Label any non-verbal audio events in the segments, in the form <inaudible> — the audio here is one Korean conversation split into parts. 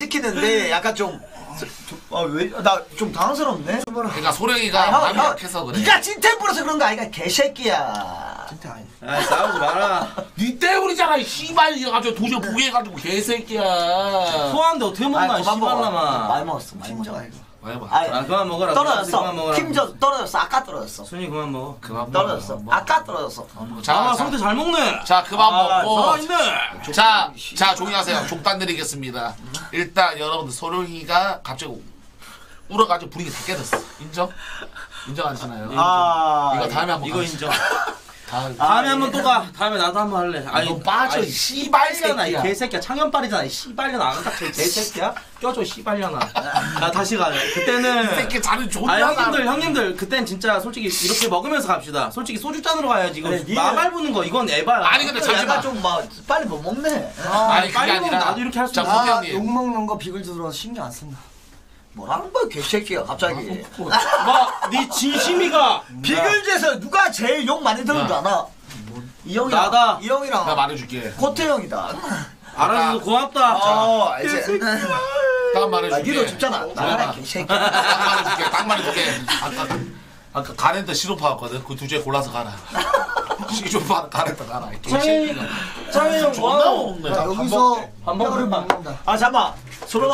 시키는데 약간 좀. 아, 왜? 나 좀 당황스럽네. 그러니까 소령이가 아, 형, 마음이 형. 약해서 그래. 니가 찐템플에서 그런 거 아니까 개새끼야. 진짜 아니. 아 싸우지 마라. 니 때문이잖아. 이 씨발 이가지고 도저히 포기해가지고 개새끼야. 소화하는데 어떻게 먹나 먹어. 씨발라마. 많이 먹었어. 많이 먹었어. 많이 봐. 아이, 아 그만 먹어라. 그만 떨어졌어. 먹어라. 힘줘 떨어졌어. 아까 떨어졌어. 순이 그만 먹어. 그만 떨어졌어. 먹어. 아까 떨어졌어. 자, 아 자, 성태 잘 먹네. 자 그만 아, 먹고. 살아있네. 자, 자 조용히 하세요. 족단 드리겠습니다. 일단 여러분들 소령이가 갑자기 울어가지고 분위기 다 깨졌어. 인정? 인정하시나요? 아, 이거 다음에 한번 이거 가시죠. 인정. <laughs> 다음. 다음에 한번 또 가. 다음에 나도 한번 할래. 아니, 너 빠져, 이 씨발년아, 이이 개새끼야. 창현빨이잖아. 이 씨발년아. 안 닥쳐. 이 개새끼야. 껴줘, 씨발년아. 나 다시 가자. 그때는. 새끼 자는 아 존나 형님들 형님들 그땐 진짜 솔직히 이렇게 먹으면서 갑시다. 솔직히 소주 잔으로 가야지. 이거 그래, 마발 부는 거 이건 에바야. 아니, 근데 잠시만. 약간 좀막 빨리 못 먹네. 아니 그게 빨리 먹으면 아니라 나도 이렇게 할수 자 있어. 문태 나 형님 욕먹는 거 비글 들어서 신경 안 쓴다. 뭐라는 거야 개새끼야 갑자기. 막네 진심이가 <laughs> 비글즈에서 누가 제일 욕 많이 들은 줄 아나? 이 형이랑 나다. 이 나 형이랑 말해줄게 코트 형이다. 알아줘서 고맙다. 어, 알지. 딱나 말해줄게 니도 춥잖아. 나가라 딱 개새끼. 말해줄게 딱 말해줄게 아까 <laughs> 아까 가랜드 시로 파 왔거든 그 두 개 골라서 가라 <laughs> 시로파 가랜드 가라 이 개새끼가 창현 형 존나. 먹네 자, 여기서 밥 먹자. 뼈를 먹는다. 아 잠만.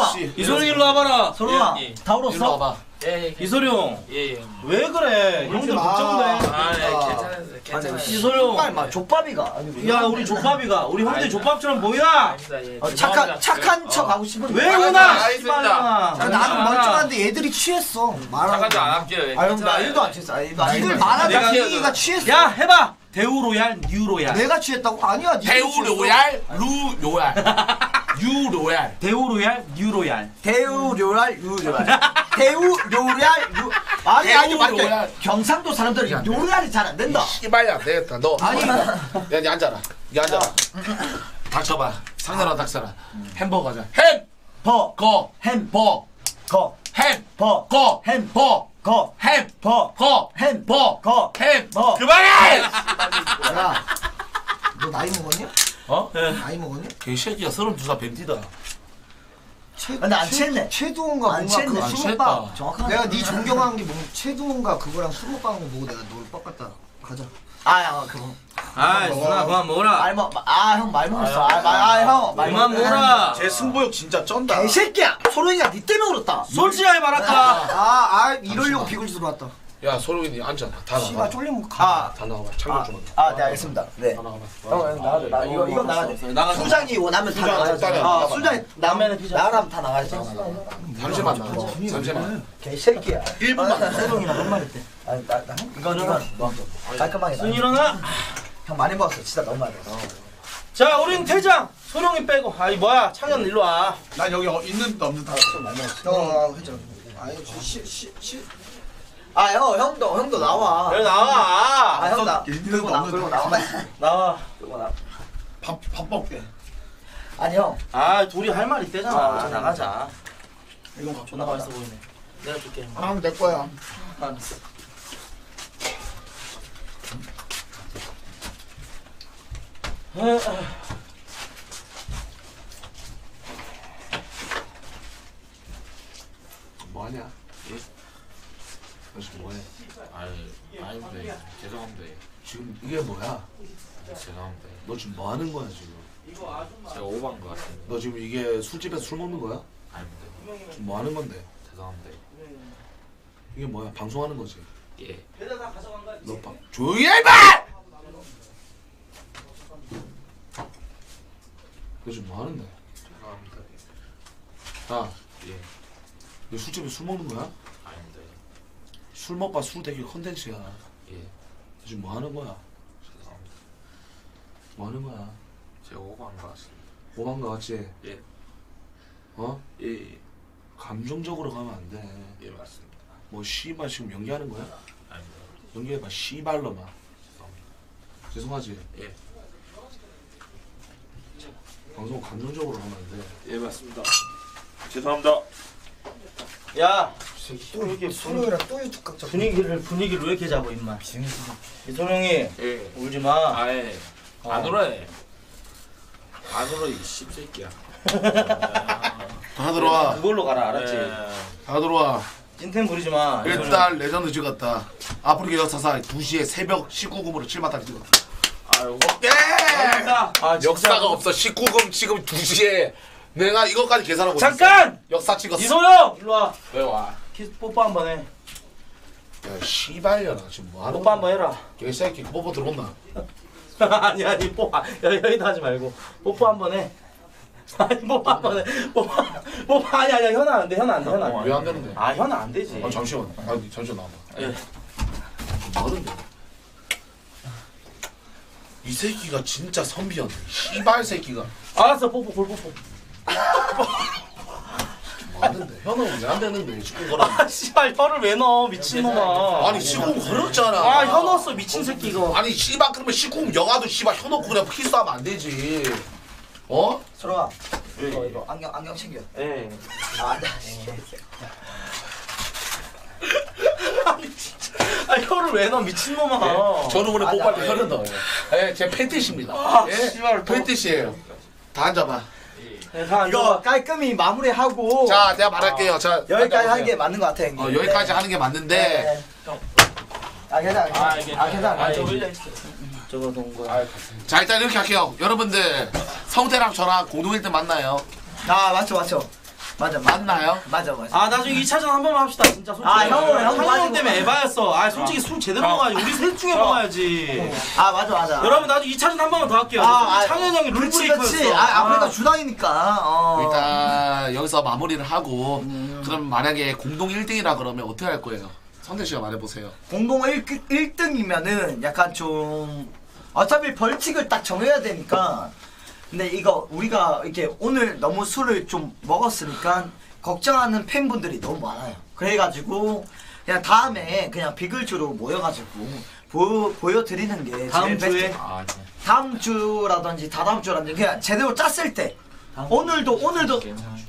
역시. 이소룡 일로 와봐라. 소롱아. 예, 예. 다 일로 울었어? 와봐 예, 이소룡 예, 예. 왜 그래? 형들 마. 걱정돼. 아, 예, 괜찮아요. 괜찮아요. 이소룡. 빨리 막 족밥이가. 아니, 야 우리 족밥이가 우리 형들 족밥처럼 보이나? 아닙니다. 예. 어, 죄송합니다. 착한 착한 어. 척 하고 싶은데. 왜. 오나? 알겠습니다. 씨발놈아. 자, 나는 멀쩡한데 얘들이 취했어. 말하고. 착한 줄안 할게요. 예, 아형 나. 1도 안 취했어. 아, 1도 안 니들 취했어. 말하다 내가 분위기가 취했어. 야 해봐. 대우 로얄, 뉴 로얄. 내가 취했다고? 아니야. 니들이 대우 취했어. 로얄 루 로얄 <laughs> 유 로얄 대우 로얄, 뉴 로얄. 대우 료랄 유. <laughs> 대우. 아니 대우 아니 맞다. 경상도 사람들이 료랄이 잘 안 된다. 안 되겠다 너 아니. 야 니 앉아라 니 앉아라 <laughs> 닥쳐봐 상대랑 닥쳐라 햄버거 가자 햄! 버, 거! 햄, 버! 거, 햄! 버, 거! 햄, 버! 거, 햄! 버, 거! 햄, 버! 거, 햄! 버. 그만해! 야, 너 나이 먹었냐? 어? 나이 먹었냐? 개새끼가 32살 뱀띠다 최, 근데 안 최- 취했네. 최두원가 안 뭔가 취했네. 그안술 취했다. 먹방. 정확하네. 내가 네 존경하는 게 뭐, 최두원가 그거랑 술거 보고 내가 널 뻑갔다. 가자. 아, 야, 그거. 아, 순아 그만 먹어라. 말 먹, 아, 형 말 먹었어. 아, 말, 아, 형 말 그만. 먹어라. 제 승부욕 진짜 쩐다. 개새끼야. 소롱이가 니 때문에 울었다. 솔직하게 말할까? 아, 아, 이러려고 비글 들어왔다. 야 소룡이 앉아 다 씨발 나가 쫄리면 가. 아, 다 창문 아, 좀 아, 네 알겠습니다. 네. 다 나가봐 형, 형 나가자. 나 이거 이거 나가자. 나가자. 수장이 원하면 다 수장, 나가자. 수장이 아, 나가봐. 수장이. 나가면 다 나가자. 잠시만 나가 잠시만 개새끼야. 1분만 소롱이나 한말 했대. 아니, 나, 나, 이건 이건 너 깔끔하게. 순 나. 일어나. 형 많이 먹었어. 진짜 너무 많이 먹었어. 자, 우린 퇴장. 소룡이 빼고. 아이 뭐야? 창현 일로 와. 난 여기 어, 있는 듯 없는 듯 다. 어, 그죠. 아니, 시. 아, 형, 형도 형도 나와. 여기 나와. 아, 형 나. 있는 끌고 거 나. 끌고 거 나와. 나와. 끌고 나. 밥, 밥 먹게. 아니 형. 아, 둘이 할 말 있대잖아. 아, 나가자. 이거 갖고 존나 맛있어 보이네. 내가 줄게. 아, 내 거야. 알았어. 뭐하냐 지금 뭐해 아니, 아닌데. 죄송합니다. 지금 이게 뭐야 죄송합니다. 너 지금 뭐 하는 거야 지금 제가 오버한 것 같습니다. 너 지금 이게 술집에서 술 먹는 거야 아닙니다. 지금 뭐 하는 건데 죄송합니다. 이게 뭐야 방송하는 거지 예. 배달 다 가져간 거야. 너방 조용히 해봐 너 지금 뭐 하는데 죄송합니다. 야 예. 너 술집에 술 먹는 거야. 술 먹봐 술 되게 컨텐츠야 너 예. 지금 뭐 하는 거야 죄송합니다. 뭐 하는 거야 제가 오버한 것 같습니다. 오만 거 같지 예. 어 예, 예. 감정적으로 가면 안돼뭐 예, 맞습니다. 씨발 지금 연기하는 거야 아닙니다. 연기해봐 씨발로만 죄송합니다. 죄송하지 예. 방송 감정적으로 하면 안 돼 예, 맞습니다. 죄송합니다. 야, 또 이렇게 분, 소룡이랑 또 유튜브 각 잡고. 분위기를 분위기를 왜 이렇게 잡아 임마. 이소룡이 예. 울지 마. 아, 예. 안 울어, 예. 안 울어, 이 씹새끼야. 다 들어 그걸로 가라 알았지? 다 들어와. 찐텐 부리지 마. 일단 레전드 찍었다. 아프리카 역사상 2시에 새벽 19금으로 7만타를 찍었다. 아유, 오케이! 아, 진짜. 역사가 없어. 19금 지금 2시에 내가 이것까지 계산하고 있었어. 잠깐! 역사 찍었어. 이소영! 일로 와. 왜 와? 키스 뽀뽀 한 번 해. 야, 씨발년아 지금 뭐 하는 뽀뽀 한 번 해라. 개새끼 뽀뽀 들어온다. <laughs> 아니 아니 뽀뽀 아, 여- 여기다 하지 말고 뽀뽀 한 번 해. <laughs> 아니 뽀뽀 한 번 해. 뽀뽀 뽀뽀 아니 아니 현아 안 돼. 현아 안 돼. 현아. 안 돼. 왜 안 되는데? 아 현아 안 되지. 아 잠시만. 아 잠시만 나와봐. 예. 뭐하는데? 이 새끼가 진짜 선비였네. 씨발 새끼가. 알았어 뽀뽀 볼 뽀뽀. <laughs> 뭐하는데? 현우는 왜안 되는데 축구 거라. 아 씨발 혀를 왜 넣어 미친놈아. 아니 시공 걸었잖아. 아 현었어 미친 새끼 이거. 아니 씨발 그러면 시공 영화도 씨발 현놓고 그냥 키스하면 안 되지. 어? 소롱아 이거 이거 안경 안경 챙겨 예. 아 나. <laughs> 아 혀를 왜 넣어 미친놈아. 저는 오늘 아, 뽀뽀할 나- 때 혀는 넣어요. 예, 제 팬티시입니다. 아, 예, 씨발, 또- 팬티시예요. 다 앉아봐. 네, 다 이거 깔끔히 마무리하고 자, 내가 말할게요. 자, 여기까지. 하는 게 맞는 것 같아 형님 어, 여기까지 하는 게 맞는데 네. 아 괜찮아 아 괜찮아 아 괜찮아 아, 괜찮아. 저거 있어. 저거 놓은 거야. 자 일단 이렇게 할게요 여러분들 성태랑 저랑 공동 1등 맞나요? 아 맞죠 맞죠 맞아 맞 맞나요? 맞아 맞아. 아 나중에 2차전 한 번만 합시다 진짜 솔직히. 아, 형은 형형 빠지고. 때문에 에바였어. 아 솔직히 술 제대로 먹어야지. 우리 셋 중에 먹어야지. 아 맞아 맞아. 여러분 나중에 2차전 한 번만 더 할게요. 아, 아, 창현 형이 그렇지 룰브레이커였어. 아 아무래도 주당이니까. 어. 일단 여기서 마무리를 하고 음. 그럼 만약에 공동 1등이라 그러면 어떻게 할 거예요? 성태 씨가 말해보세요. 공동 1, 1등이면은 약간 좀 어차피 벌칙을 딱 정해야 되니까 근데 이거 우리가 이렇게 오늘 너무 술을 좀 먹었으니까 걱정하는 팬분들이 너무 많아요. 그래가지고 그냥 다음에 그냥 비글주로 모여가지고 보, 보여드리는 게 다음 제일 주에? 베스트. 아, 다음 주라든지 다다음 주라든지 그냥 제대로 짰을 때 오늘도 오늘도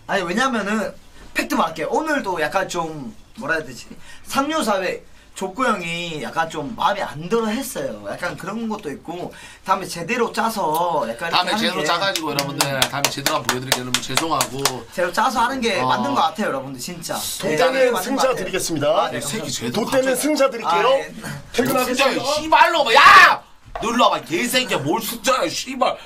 아니 왜냐면은 팩트 말할게 오늘도 약간 좀 뭐라 해야 되지? 상류 사회 족구 형이 약간 좀 마음에 안 들어 했어요 약간 그런 것도 있고 다음에 제대로 짜서 약간 다음에 제대로 게 짜가지고 여러분들 다음에 제대로 한번 보여드릴게요 여러분 죄송하고 제대로 짜서 하는 게 어. 맞는 것 같아요 여러분들 진짜 네, 맞는 것 승자. 드리겠습니다. 아, 네, 이 새끼 제대로 돗대는 승자 드릴게요. 아, 네. 진짜 퇴근하겠습니다. 씨발로 봐. 야! 놀러 와봐 개새끼야 뭘 승자야 씨발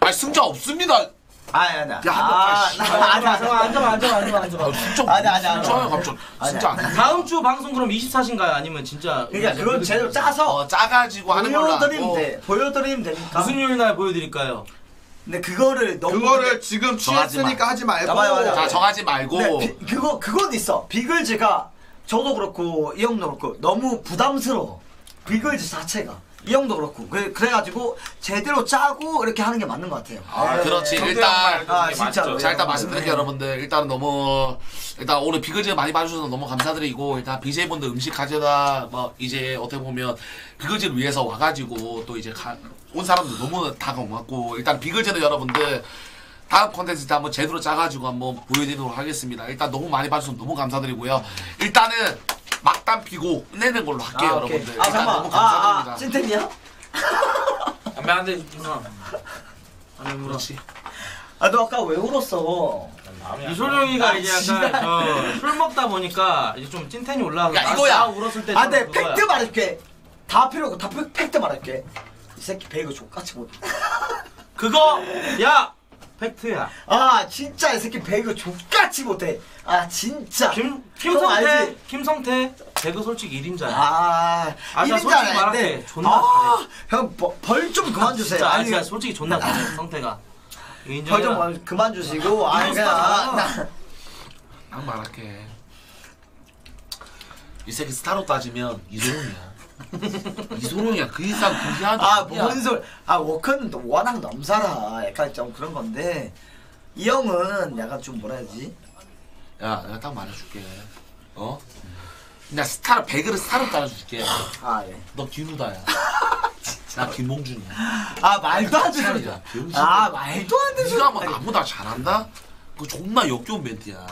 아니 승자 없습니다 아니 아니 야, 아. 나- 아니 아니 앉아봐 앉아봐 앉아봐 앉아봐 아, 앉아봐 진짜 아니, 아니, 아니. 진짜요 갑자기 아니, 진짜 아니. 안 다음 주 방송 그럼 24신가요 아니면 진짜 그러니까 그건 제대로 짜서 어, 짜가지고 하는 걸로 보여드리면 하고 돼 보여드리면 되니까 무슨 요일 날 보여드릴까요 근데 그거를 너무 그거를 지금 정하지 취했으니까 하지 말고. 맞아요, 맞아요. 자 정하지 말고 네, 비, 그거 그건 있어. 비글즈가 저도 그렇고 이 형도 그렇고 너무 부담스러워. 비글즈 자체가 이 형도 그렇고 그래 그래가지고 제대로 짜고 이렇게 하는 게 맞는 것 같아요. 아 네. 그렇지 일단. 아 진짜로. 자 일단 네. 말씀드릴게요 여러분들 일단 너무 일단 오늘 비글즈 많이 봐주셔서 너무 감사드리고 일단 BJ분들 음식 가져다 뭐 이제 어떻게 보면 비글즈를 위해서 와가지고 또 이제 가, 온 사람들 너무 다 고맙고 일단 비글즈는 여러분들 다음 콘텐츠 때 한번 제대로 짜가지고 한번 보여드리도록 하겠습니다 일단 너무 많이 봐주셔서 너무 감사드리고요 일단은 막담 피고 끝내는 걸로 할게요 아, 오케이. 여러분들 아 일단 잠깐만. 너무 아, 감사드립니다 아 찐텐이야? 안돼 안돼 누나 안돼 물어 그렇지 아 너 아까 왜 울었어? 이소룡이가 아, 이제 약간. 어, 술 먹다 보니까 이제 좀 찐텐이 올라와서 야, 나- 이거야. 나 울었을 때 아 좀 근데 그거야. 팩트 말할게. 다 필요 없고 다 팩- 팩트 말할게. 이 새끼 배그 좆같이 못. 그거 야 팩트야 아 진짜 이 새끼 배그 좆같이 못해. 아 진짜. 김형 김성태? 김성태 배그 솔직히 1인자야 아, 아, 솔직히 아닌데. 말할게. 존나 아, 형벌 좀 그만 주세요. 진짜 아니, 솔직히 존나 잘해 성태가 벌 좀 그만 주시고. 아니 이거 그냥 스타잖아. 나, 난 말할게. 이 새끼 스타로 따지면 이소룡이야. 이소룡이야. 그 이상 그게 아, 뭔 소리. 아, 워커는 또 워낙 넘사라. 약간 좀 그런 건데. 이 형은 약간 좀 뭐라 해야지? 야, 내가 딱 말해줄게. 어? 나 스타를 배그를 스타로 따라줄게. 아, 예. 너 기누다야. <laughs> 나 김봉준이야. 아, 말도 안 되는 소리. 차리야. 병신. 아, 말도 안 되는 소리. 네가 뭐 나보다 잘한다? 그거 존나 역겨운 멘트야.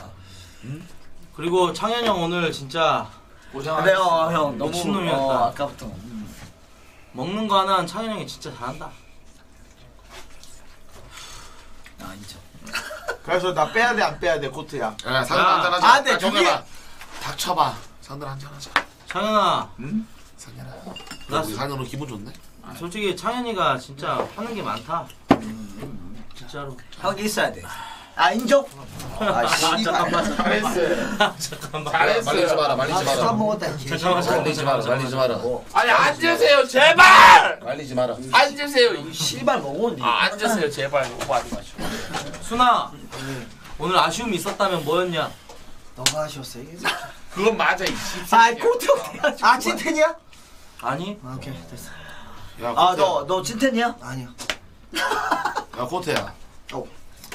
그리고 창현 형 오늘 진짜 고생하셨어 그래요, 형. 너무 미친놈이었다 어, 아까부터. 음. 먹는 거 하나는 창현 형이 진짜 잘한다 아, 인정. <laughs> 그래서 나 빼야 돼 안 빼야 돼 코트야. 야 상들 야. 한잔 하자. 아, 근데 야, 그게- 정현아 닥쳐봐. 상들 한잔 하자. 창현아 상현아. 나 우리 상현으로 기분 좋네. 솔직히 창현이가 진짜 하는 게 많다 진짜로 형이 있어야 돼. 아 인정? 아 잠깐만 잘했어. 잠깐만 말리지 마라. 말리지 술 마라. 먹었다. 잠깐만 말리지 마라. 말리지 마라. 아니 앉으세요 제발. 말리지 마라. 앉으세요. 이 씨발 먹었니? 아 앉으세요 제발 오고 하지 마시고. 순아 오늘 아쉬움이 있었다면 뭐였냐 너무 아쉬웠어 이게. 그건 맞아 이 씨. 아 코트 아 찐텐이야? 아니 아, 오케이 됐어. 야, 아 코트야. 너너 찐텐이야? 아니야. 야, 코트야. 어.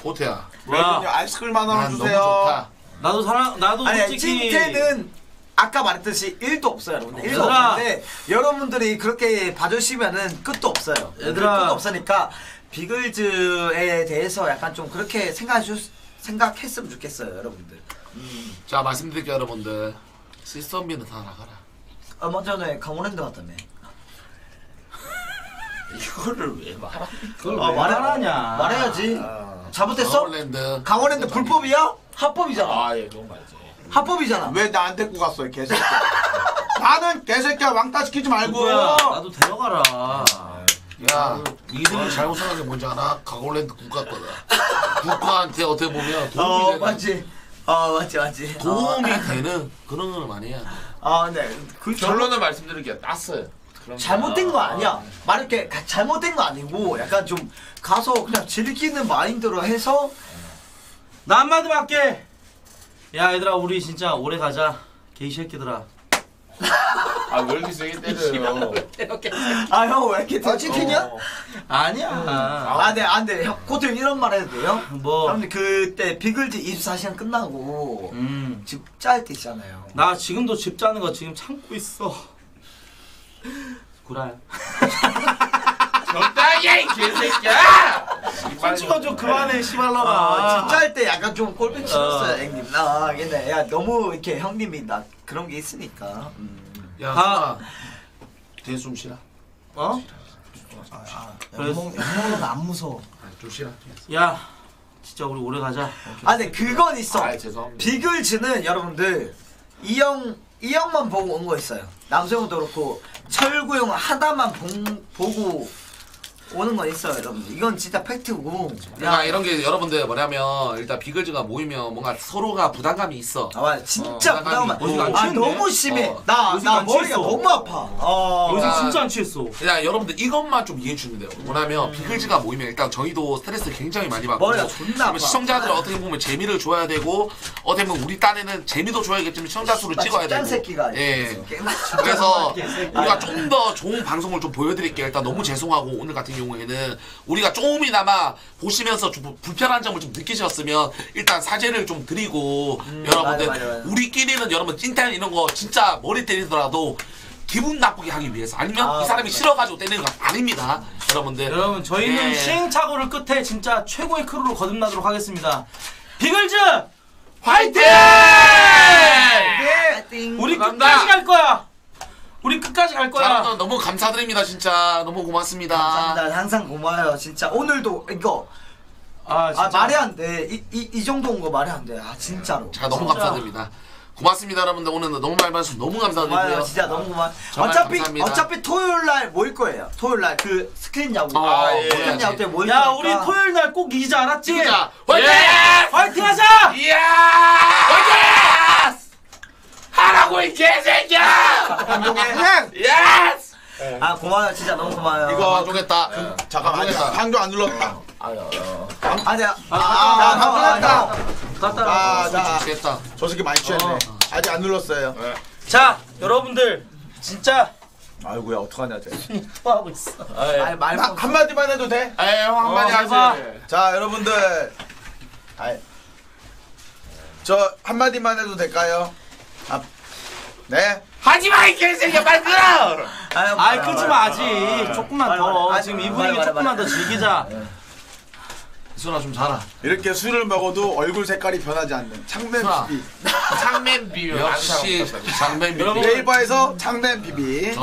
코트야. 뭐야 아이스크림 하나 난 너무 주세요. 좋다. 나도 사랑 나도 아니 솔직히 찐텐은 아까 말했듯이 1도 없어요 여러분들 1도 얘들아. 없는데 여러분들이 그렇게 봐주시면은 끝도 없어요 얘들아. 끝도 없으니까 비글즈에 대해서 약간 좀 그렇게 생각해 주 생각했으면 좋겠어요 여러분들 자, 말씀드릴게요, 여러분들. 시썸비는 다 나가라. 얼마 전에 강원랜드 갔다며 이거를 왜 말하? 그걸 아, 왜 말하냐 말해야지 잘못했어? 파워랜드. 강원랜드 불법이야? 합법이잖아 아예 너무 말지. 합법이잖아 왜 나 안 데리고 갔어 이 개새끼야. <laughs> 나는 개새끼야 왕따 시키지 말고. 누구야 나도 데려가라 야, 니들이 잘못 생각한 게 뭔지 알아? 가골랜드 국가거든. <laughs> 국가한테 어떻게 보면 도움이 어 되는, 맞지 어 맞지 맞지 도움이 되는 그런 걸 많이 해야 돼. 아 근데 그 결론을 말씀드릴게요. 땄어요. 그럼 잘못된 거 아, 아니야. 말 이렇게 가- 잘못된 거 아니고 약간 좀 가서 그냥 즐기는 마인드로 해서 나 한마디만 할게 야 얘들아 우리 진짜 오래 가자 개이 새끼들아 아왜 이렇게 세게 때려요? <laughs> 아 형 왜 이렇게 아, 찐텐이야? 어. 아니야 아, 네, 안 돼. 형, 코트 형 이런 말 해도 돼요? 뭐 형님 그때 비글즈 24시간 끝나고 음. 집 짤 때 있잖아요. 나 지금도 집 짜는 거 지금 참고 있어 구라야 이 개새끼야! 솔직히 좀 그만해 아, 씨발라마 집짤 때 약간 좀 꼴뱅 치렀어요, 어. 형님. 아, 근데 야 너무 이렇게 형님이 나 그런 게 있으니까. 음. 야, 아. 대숨 쉬라. 어? 그래서- 형은 안 무서워. 아, 좀 쉬라. 야 진짜 우리 오래 가자 아, 근데 그건 있어. 아 죄송합니다. 비글즈는 여러분들 이형 이 형만 보고 온 거 있어요. 남성도 그렇고 철구 형 하나만 본- 보고 오는 건 있어요, 여러분들. 이건 진짜 팩트고. 그러니까 이런 게 여러분들 뭐냐면 일단 비글즈가 모이면 뭔가 서로가 부담감이 있어. 아, 맞아. 진짜 어, 부담만. 어디가 안 아? 너무 심해. 어. 나, 나안 머리가 취했어? 너무 아파. 어. 요새 아. 진짜 안 취했어 그냥 여러분들 이것만 좀 이해해 주면 돼요. 뭐냐면 비글즈가 모이면 일단 저희도 스트레스 굉장히 많이 받고 머리가 존나 아파. 시청자들 어떻게 보면 재미를 줘야 되고 어떻게 보면 우리 딴에는 재미도 줘야겠지만 시청자 수를 나 찍어야 되고. 새끼가. 예. 그래서. 우리가 좀 더 좋은 방송을 좀 보여드릴게요. 일단 너무 죄송하고 오늘 같은 경우 에는 우리가 조금이나마 보시면서 좀 불편한 점을 좀 느끼셨으면 일단 사죄를 좀 드리고 여러분들 맞아, 맞아, 맞아. 우리끼리는 여러분 찐텐 이런 거 진짜 머리 때리더라도 기분 나쁘게 하기 위해서 아니면 아, 이 사람이 맞아. 싫어가지고 때리는 거 아닙니다. 여러분들 여러분 저희는 예. 시행착오를 끝에 진짜 최고의 크루로 거듭나도록 하겠습니다 비글즈 화이팅! 파이팅. 우리. 끝까지 갈 거야 우리 끝까지 갈 자, 거야 여러분 너무 감사드립니다. 진짜 너무 고맙습니다. 감사합니다. 항상 고마워요. 진짜 오늘도 이거 아아 말이 안 돼. 이 이 이 정도 온 거 말이 안 돼. 아 진짜로. 자 너무 진짜. 감사드립니다. 고맙습니다 여러분들 오늘 너무 많이 봐주셔서 너무 감사드리고요. 진짜 너무 고마워. 정말 어차피 감사합니다. 어차피 토요일 날 모일 거예요. 토요일 날 그 스크린 야구. 아, 예. 스크린 야구 때 모일 야 거니까. 우리 토요일 날 꼭 이기자 알았지? 진짜 화이팅! 화이팅 하자! 이야! 화이팅! 하라고 이 개새끼야! Yes! 아 고마워요. 진짜 너무 고마워요. 이거 만족했다. 잠깐만 아직 만족했다. 한조 안 눌렀다. 아니야. 아, 네. 아, 아, 아, 감사합니다. 갔다 아, 자, 맛있겠다. 저 새끼 많이 취했네. 아직 안 눌렀어요. 자 여러분들 진짜 아이고야 어떡하냐 쟤. <laughs> 토하고 있어 아, 말나 한마디만 해도 돼? 에이 형 한마디 어, 해봐. 하지. 자 여러분들 아이, 저 한마디만 해도 될까요? 아, 네 하지마 이 개새끼야 빨리 끊어! 아이 끄지 마 아직 조금만 말해, 더. 지금 이 분위기 조금만. 더 즐기자 수나 좀 자라. 이렇게 술을 먹어도 얼굴 색깔이 변하지 않는 창맨. 비비. <laughs> 창맨 비빔 역시 장맨 비비. 네이버에서 창맨 비비. 예.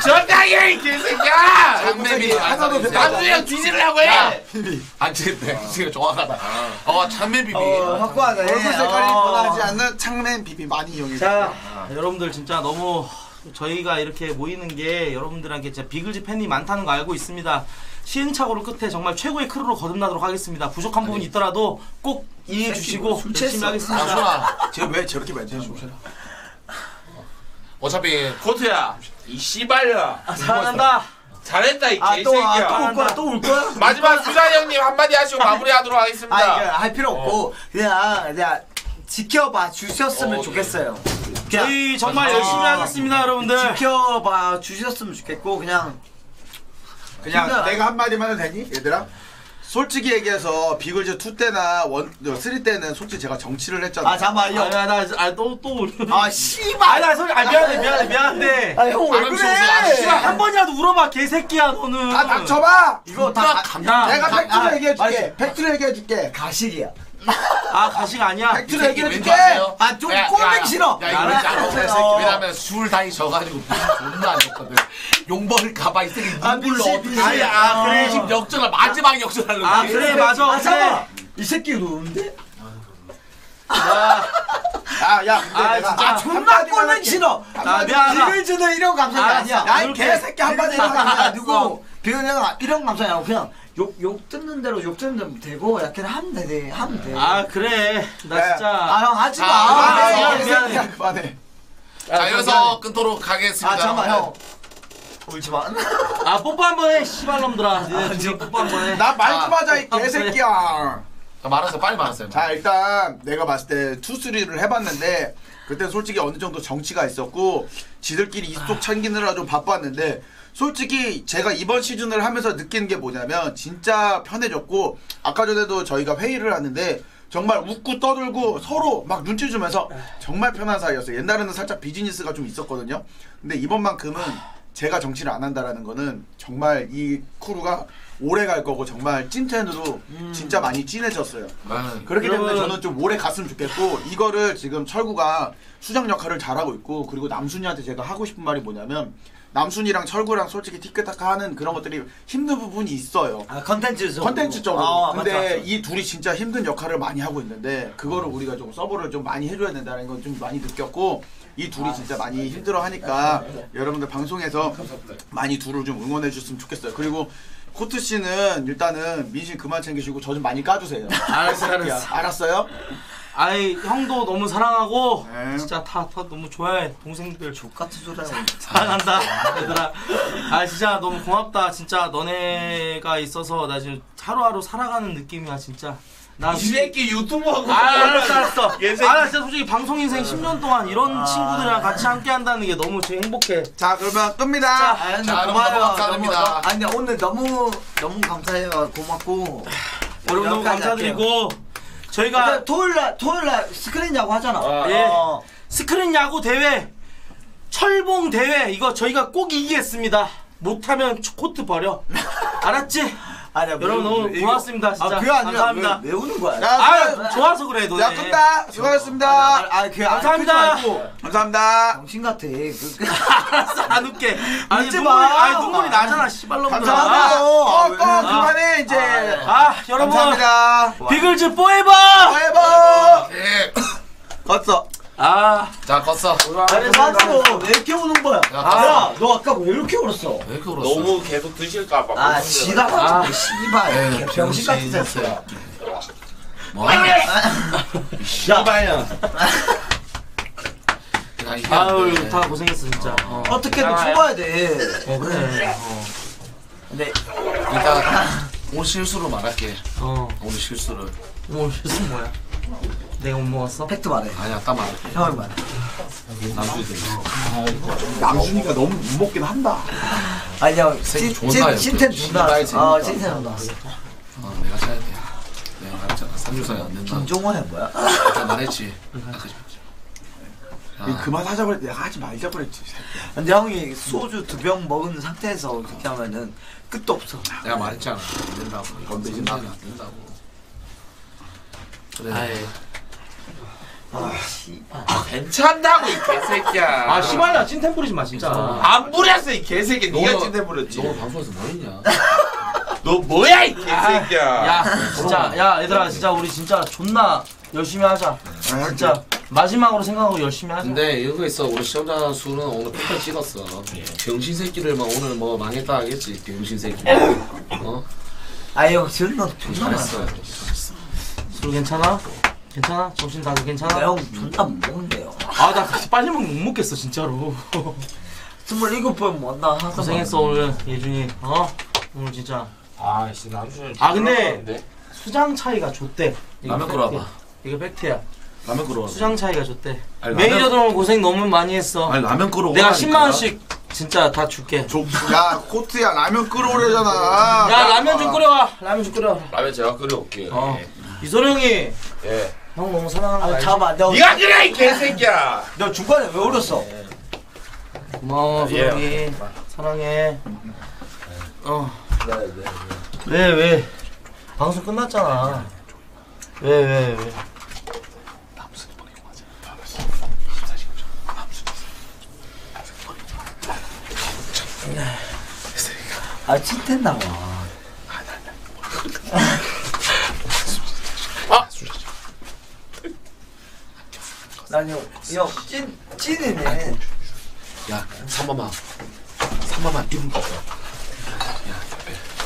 적당히 이 개새끼야 장맨 비비 하나도 못 남수형 뒤지려고 해안 지금 지금 정확하다. 어 장맨 비비. 어, 확고하네. 얼굴 색깔이 어. 변하지 않는 창맨 비비 많이 이용해 자, 주세요. 여러분들 진짜 너무 저희가 이렇게 모이는 게 여러분들한테 진짜 비글즈 팬이 많다는 거 알고 있습니다. 시행착오를 끝에 정말 최고의 크루로 거듭나도록 하겠습니다. 부족한 부분이 있더라도 꼭 이해해 주시고 술 열심히 취했어. 하겠습니다. 수나 쟤왜 저렇게 멘트해 줘? 어차피 코트야 이 씨발야 아, 사랑한다. 잘했다 이 아, 또, 아, 개새끼야 또올 거야, 또 올 거야? 마지막 수산 형님 한마디 하시고 마무리하도록 하겠습니다 아, 이거 할 필요 없고, 그냥, 그냥, 지켜봐 주셨으면 어, 좋겠어요. 그냥, 저희 정말 아, 열심히 하겠습니다, 여러분들. 지켜봐 주셨으면 좋겠고, 그냥, 그냥 진짜. 내가 한마디만 해도 되니? 얘들아? 솔직히 얘기해서 비글즈 2 때나 원, 3 때는 솔직히 제가 정치를 했잖아요. 아, 잠깐만, 형. 아나나또또 아, <laughs> 씨발! 아나 소리 아 미안해 미안해 미안한데. 아, 형, 왜 그래? 씨발 한 번이라도 울어봐 개새끼야 너는. 다 닥쳐봐! 이거 나 다, 감- 야, 내가 가- 팩트를 아, 얘기해 줄게. 맞아. 팩트를 얘기해 줄게. 가식이야. 아 가식 아니야. 팩트를 새끼 얘기해줄게. 왠지 아세요? 아, 좀 야, 꼴보기 야, 싫어. 야 이거 아, 왠지 알아? 어. 왜냐면 술 다이 져가지고 존나 안 좋거든. 용벌까봐 이 새끼 아, 눈물로 어떻게? 아, 그래. 지금 역전을 마지막 역전하려고. 아 해. 그래 맞아. 아, 그래. 잠깐만. 이 새끼 누군데? 야, 야, 근데 아, 내가 진짜. 아, 존나 한마디만 꼴보기 할게. 싫어. 아, 미안하다. 비글즈는 이런 감성이 아, 아니야. 야, 이. 개새끼 한마디 이런 감성이. 아니고, 비글즈는 이런 감성이 아니고, 그냥, 욕, 욕 듣는 대로 욕 듣는 대로 되고, 야, 그냥 하면 돼, 하면 돼. 아 그래 나 네. 진짜. 아, 형, 하지 마. 아, 아, 미안해, 형. 미안해. 개새끼야, 그만해. 자 여기서 끊도록 하겠습니다. 아, 잠깐만, 형. 울지 마. 아 뽀뽀 한번 해 씨발 놈들아. 니네 둘이 뽀뽀 한번 해. 나 말 좀 하자, 이 아, 개새끼야. 자, 말하세요. 빨리 말하세요. 자 일단 내가 봤을 때 투쓰리를 해봤는데 그때 솔직히 어느 정도 정치가 있었고 지들끼리 입속 챙기느라 좀 바빴는데 솔직히 제가 이번 시즌을 하면서 느끼는 게 뭐냐면 진짜 편해졌고 아까 전에도 저희가 회의를 하는데 정말 웃고 떠들고 서로 막 눈치 주면서 정말 편한 사이였어요. 옛날에는 살짝 비즈니스가 좀 있었거든요. 근데 이번만큼은 제가 정치를 안 한다라는 거는 정말 이 크루가 오래 갈 거고 정말 찐텐으로 진짜 많이 진해졌어요. 아, 그렇기 때문에. 저는 좀 오래 갔으면 좋겠고 이거를 지금 철구가 수장 역할을 잘하고 있고 그리고 남순이한테 제가 하고 싶은 말이 뭐냐면 남순이랑 철구랑 솔직히 티켓타카 하는 그런 것들이 힘든 부분이 있어요. 아, 컨텐츠죠. 컨텐츠적으로. 아, 근데 맞죠, 맞죠. 이 둘이 진짜 힘든 역할을 많이 하고 있는데 그거를 우리가 좀 서버를 좀 많이 해줘야 된다는 건 좀 많이 느꼈고 이 둘이 진짜 많이 힘들어 하니까 여러분들 방송에서 많이 둘을 좀 응원해 주셨으면 좋겠어요. 그리고 코트 씨는 일단은 민심 그만 챙기시고 저 좀 많이 까주세요. <laughs> 알았어 알았어. 알았어요? 아이 형도 너무 사랑하고 네. 진짜 다, 다 너무 좋아해 동생들 똑같은 소리 하고. 사랑한다 얘들아 아 진짜 너무 고맙다 진짜 너네가 있어서 나 지금 하루하루 살아가는 느낌이야 진짜 나 이 새끼 유튜버고 아 알았어 알았어. <laughs> 아 나 진짜 솔직히 방송 인생 10년 동안 이런 친구들이랑 같이 함께 한다는 게 너무 지금 행복해 자 그러면 끕니다. 아, 근데 자, 고마워요. 너무, 아니, 근데 오늘 너무, 너무 감사해요. 고맙고. 여러분 너무 감사드리고 저희가 일단 토요일날, 토요일날 스크린 야구 하잖아. 아, 예. 어. 스크린 야구 대회 철봉 대회 이거 저희가 꼭 이기겠습니다 못하면 코트 버려 알았지? 아니야, 여러분 너무 이거- 고맙습니다, 진짜. 아, 그게 아니라 감사합니다. 왜, 왜 우는 거야? 자, 아 좋아서 그래 너네 자 끕니다. 수고하셨습니다. 아, 아, 감사합니다. 감사합니다. 정신 같아. 그, 그, 알았어 안 웃게 아니 웃지 눈물이 마. 아니 눈물이 나잖아 씨발놈들아 감사합니다. 아, 어, 왜? 꺼 그만해 이제. 아 여러분 감사합니다. 비글즈 포에버 바이바이. 예. <coughs> 껐어. 아 자, 껐어. 아니, 나도 왜 이렇게 우는 거야? 야, 아, 너 아까 왜 이렇게 울었어? 왜 이렇게 울었어? 너무 계속 드실까봐 아. 지랄하지 마, 씨발. 에이, 병신 같은 새끼야. 뭐? 씨발야. 아유 돼. 다 고생했어 진짜 어, 어떻게든 야, 죽어야 돼. 어 그래 어, 근데, 일단 오늘 실수로 말할게. 어. 오늘 실수를. 뭐 실수 뭐야 내가 못 먹었어? 팩트 말해. 아니야, 딱 말할게. 형이 말해. 돼. 남순이가 너무 못 먹긴 한다. 아니, 형, 새끼 찐, 찐, 찐텐. 씨발 아. 찐텐 존나. 왔어. 어, 내가 차야 돼. 내가 말했잖아. 삼주사에 안 된다. 김종원이 뭐야? 내가 말했지. 아까 지이 그만 하자고 했 내가 하지 말자 그랬지. 근데 형이 소주 두 병 먹은 상태에서 그렇게 하면은 끝도 없어. 내가 말했잖아. 안 된다고. 건드진 나안 된다고. 그래. 괜찮다고 이 개새끼야. 아 씨발야 찐템 뿌리지 마 진짜. 안 부렸어 이 개새끼. 네가 찐대 부렸지. 너 방송에서 뭐 했냐? <laughs> 너 뭐야 이 개새끼야. 야 진짜 야 얘들아 진짜 우리 진짜 존나 열심히 하자. 진짜 마지막으로 생각하고 열심히 하자. 근데 이거 있어 우리 시청자 수는 오늘 폭탄 찍었어 병신 새끼를 막 오늘 뭐 망했다 하겠지 병신 새끼 어? 아유 존나 많아. 잘했어 술 괜찮아? 괜찮아? 정신 다들 괜찮아? 형 존나 못 먹는데요. 아 나 빨리 먹으면 못 먹겠어 진짜로. 스물일곱 번 못나 하다. 고생했어 오늘 예준이. 어? 오늘 진짜 아씨 남순. 아, 근데- 수장 차이가. 이거 라면. 끓여봐 이거 팩트야. 라면 끓여 수장 차이가 줬대. 아니, 매니저들 오늘 고생 너무 많이 했어. 아니 라면 끓여 내가 10만 원씩 진짜 다 줄게. 조- 야 코트야 라면 끓여오래잖아. 야 라면 좀 끓여와. 라면 좀 끓여. 라면 제가 끓여올게요. 어. 이소룡이 예. 형 너무 사랑하는 거 아 알지? 잠깐만 너, 네가 끓여 이 개새끼야. 너 중간에 왜 울었어? 고마워 예. 소룡이 사랑해. 어. 왜 왜? 방송 끝났잖아. 왜 왜 왜? 아 찐텐 나와. <laughs> 난형형찐 찐이네. 야 3번만 3번만 뒤로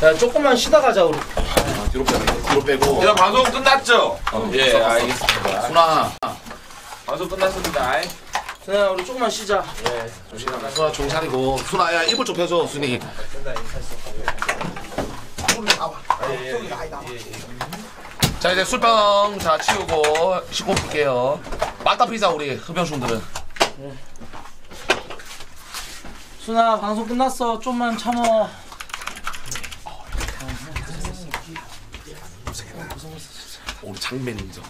야 조금만 쉬다 가자 우리. 뒤로 빼고 뒤로 빼고 자 방송 끝났죠? 예 알겠습니다. 순아 방송 끝났습니다. 순아 우리 조금만 쉬자. 예. 조심하세요. 순아 차리고 순아 야 이불 좀 펴줘 순이 자 이제 술병 다 치우고 씻고 올게요 막다 피자 우리 흡연충들은 순아 방송 끝났어. 좀만 참어. 우리 장매니저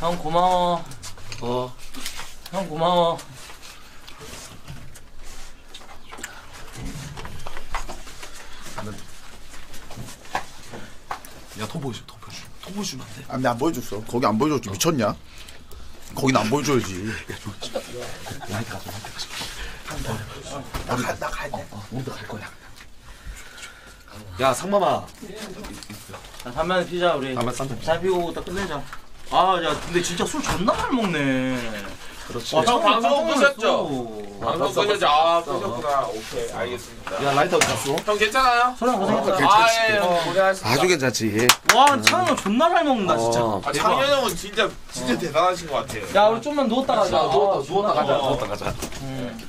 형 고마워. 어 형 고마워. 야돈 보여줘 돈 보여주면 안 돼 아, 근데 안 보여줬어. 거기 안 보여줬지 미쳤냐? 거긴 안 보여줘야지. 나한테 가져 나한테 가져 나 가야 돼. 어 오늘 갈 거야 야 상마마 자, 담배 피자 우리. 싼다. 잘 피우고 딱 끝내자. 아, 야, 근데 진짜 술 존나 잘 먹네. 그렇지 와, 형 방송 끄셨죠? 방송 끄셨죠? 아 끄셨구나. 오케이 알겠습니다. 야 라이터 어디 갔어? 형 괜찮아요? 소랑 고생했다. 아 예. 형 고생하셨습니다. 아주 괜찮지 와, 창현 형 존나 잘 먹는다, 진짜. 어. 아, 장현 형은 진짜 진짜 대단하신 것 같아요. 야, 우리 좀만 누웠다 가자. 자, 누웠다, 아, 누웠다 가자, 누웠다 가자. 음.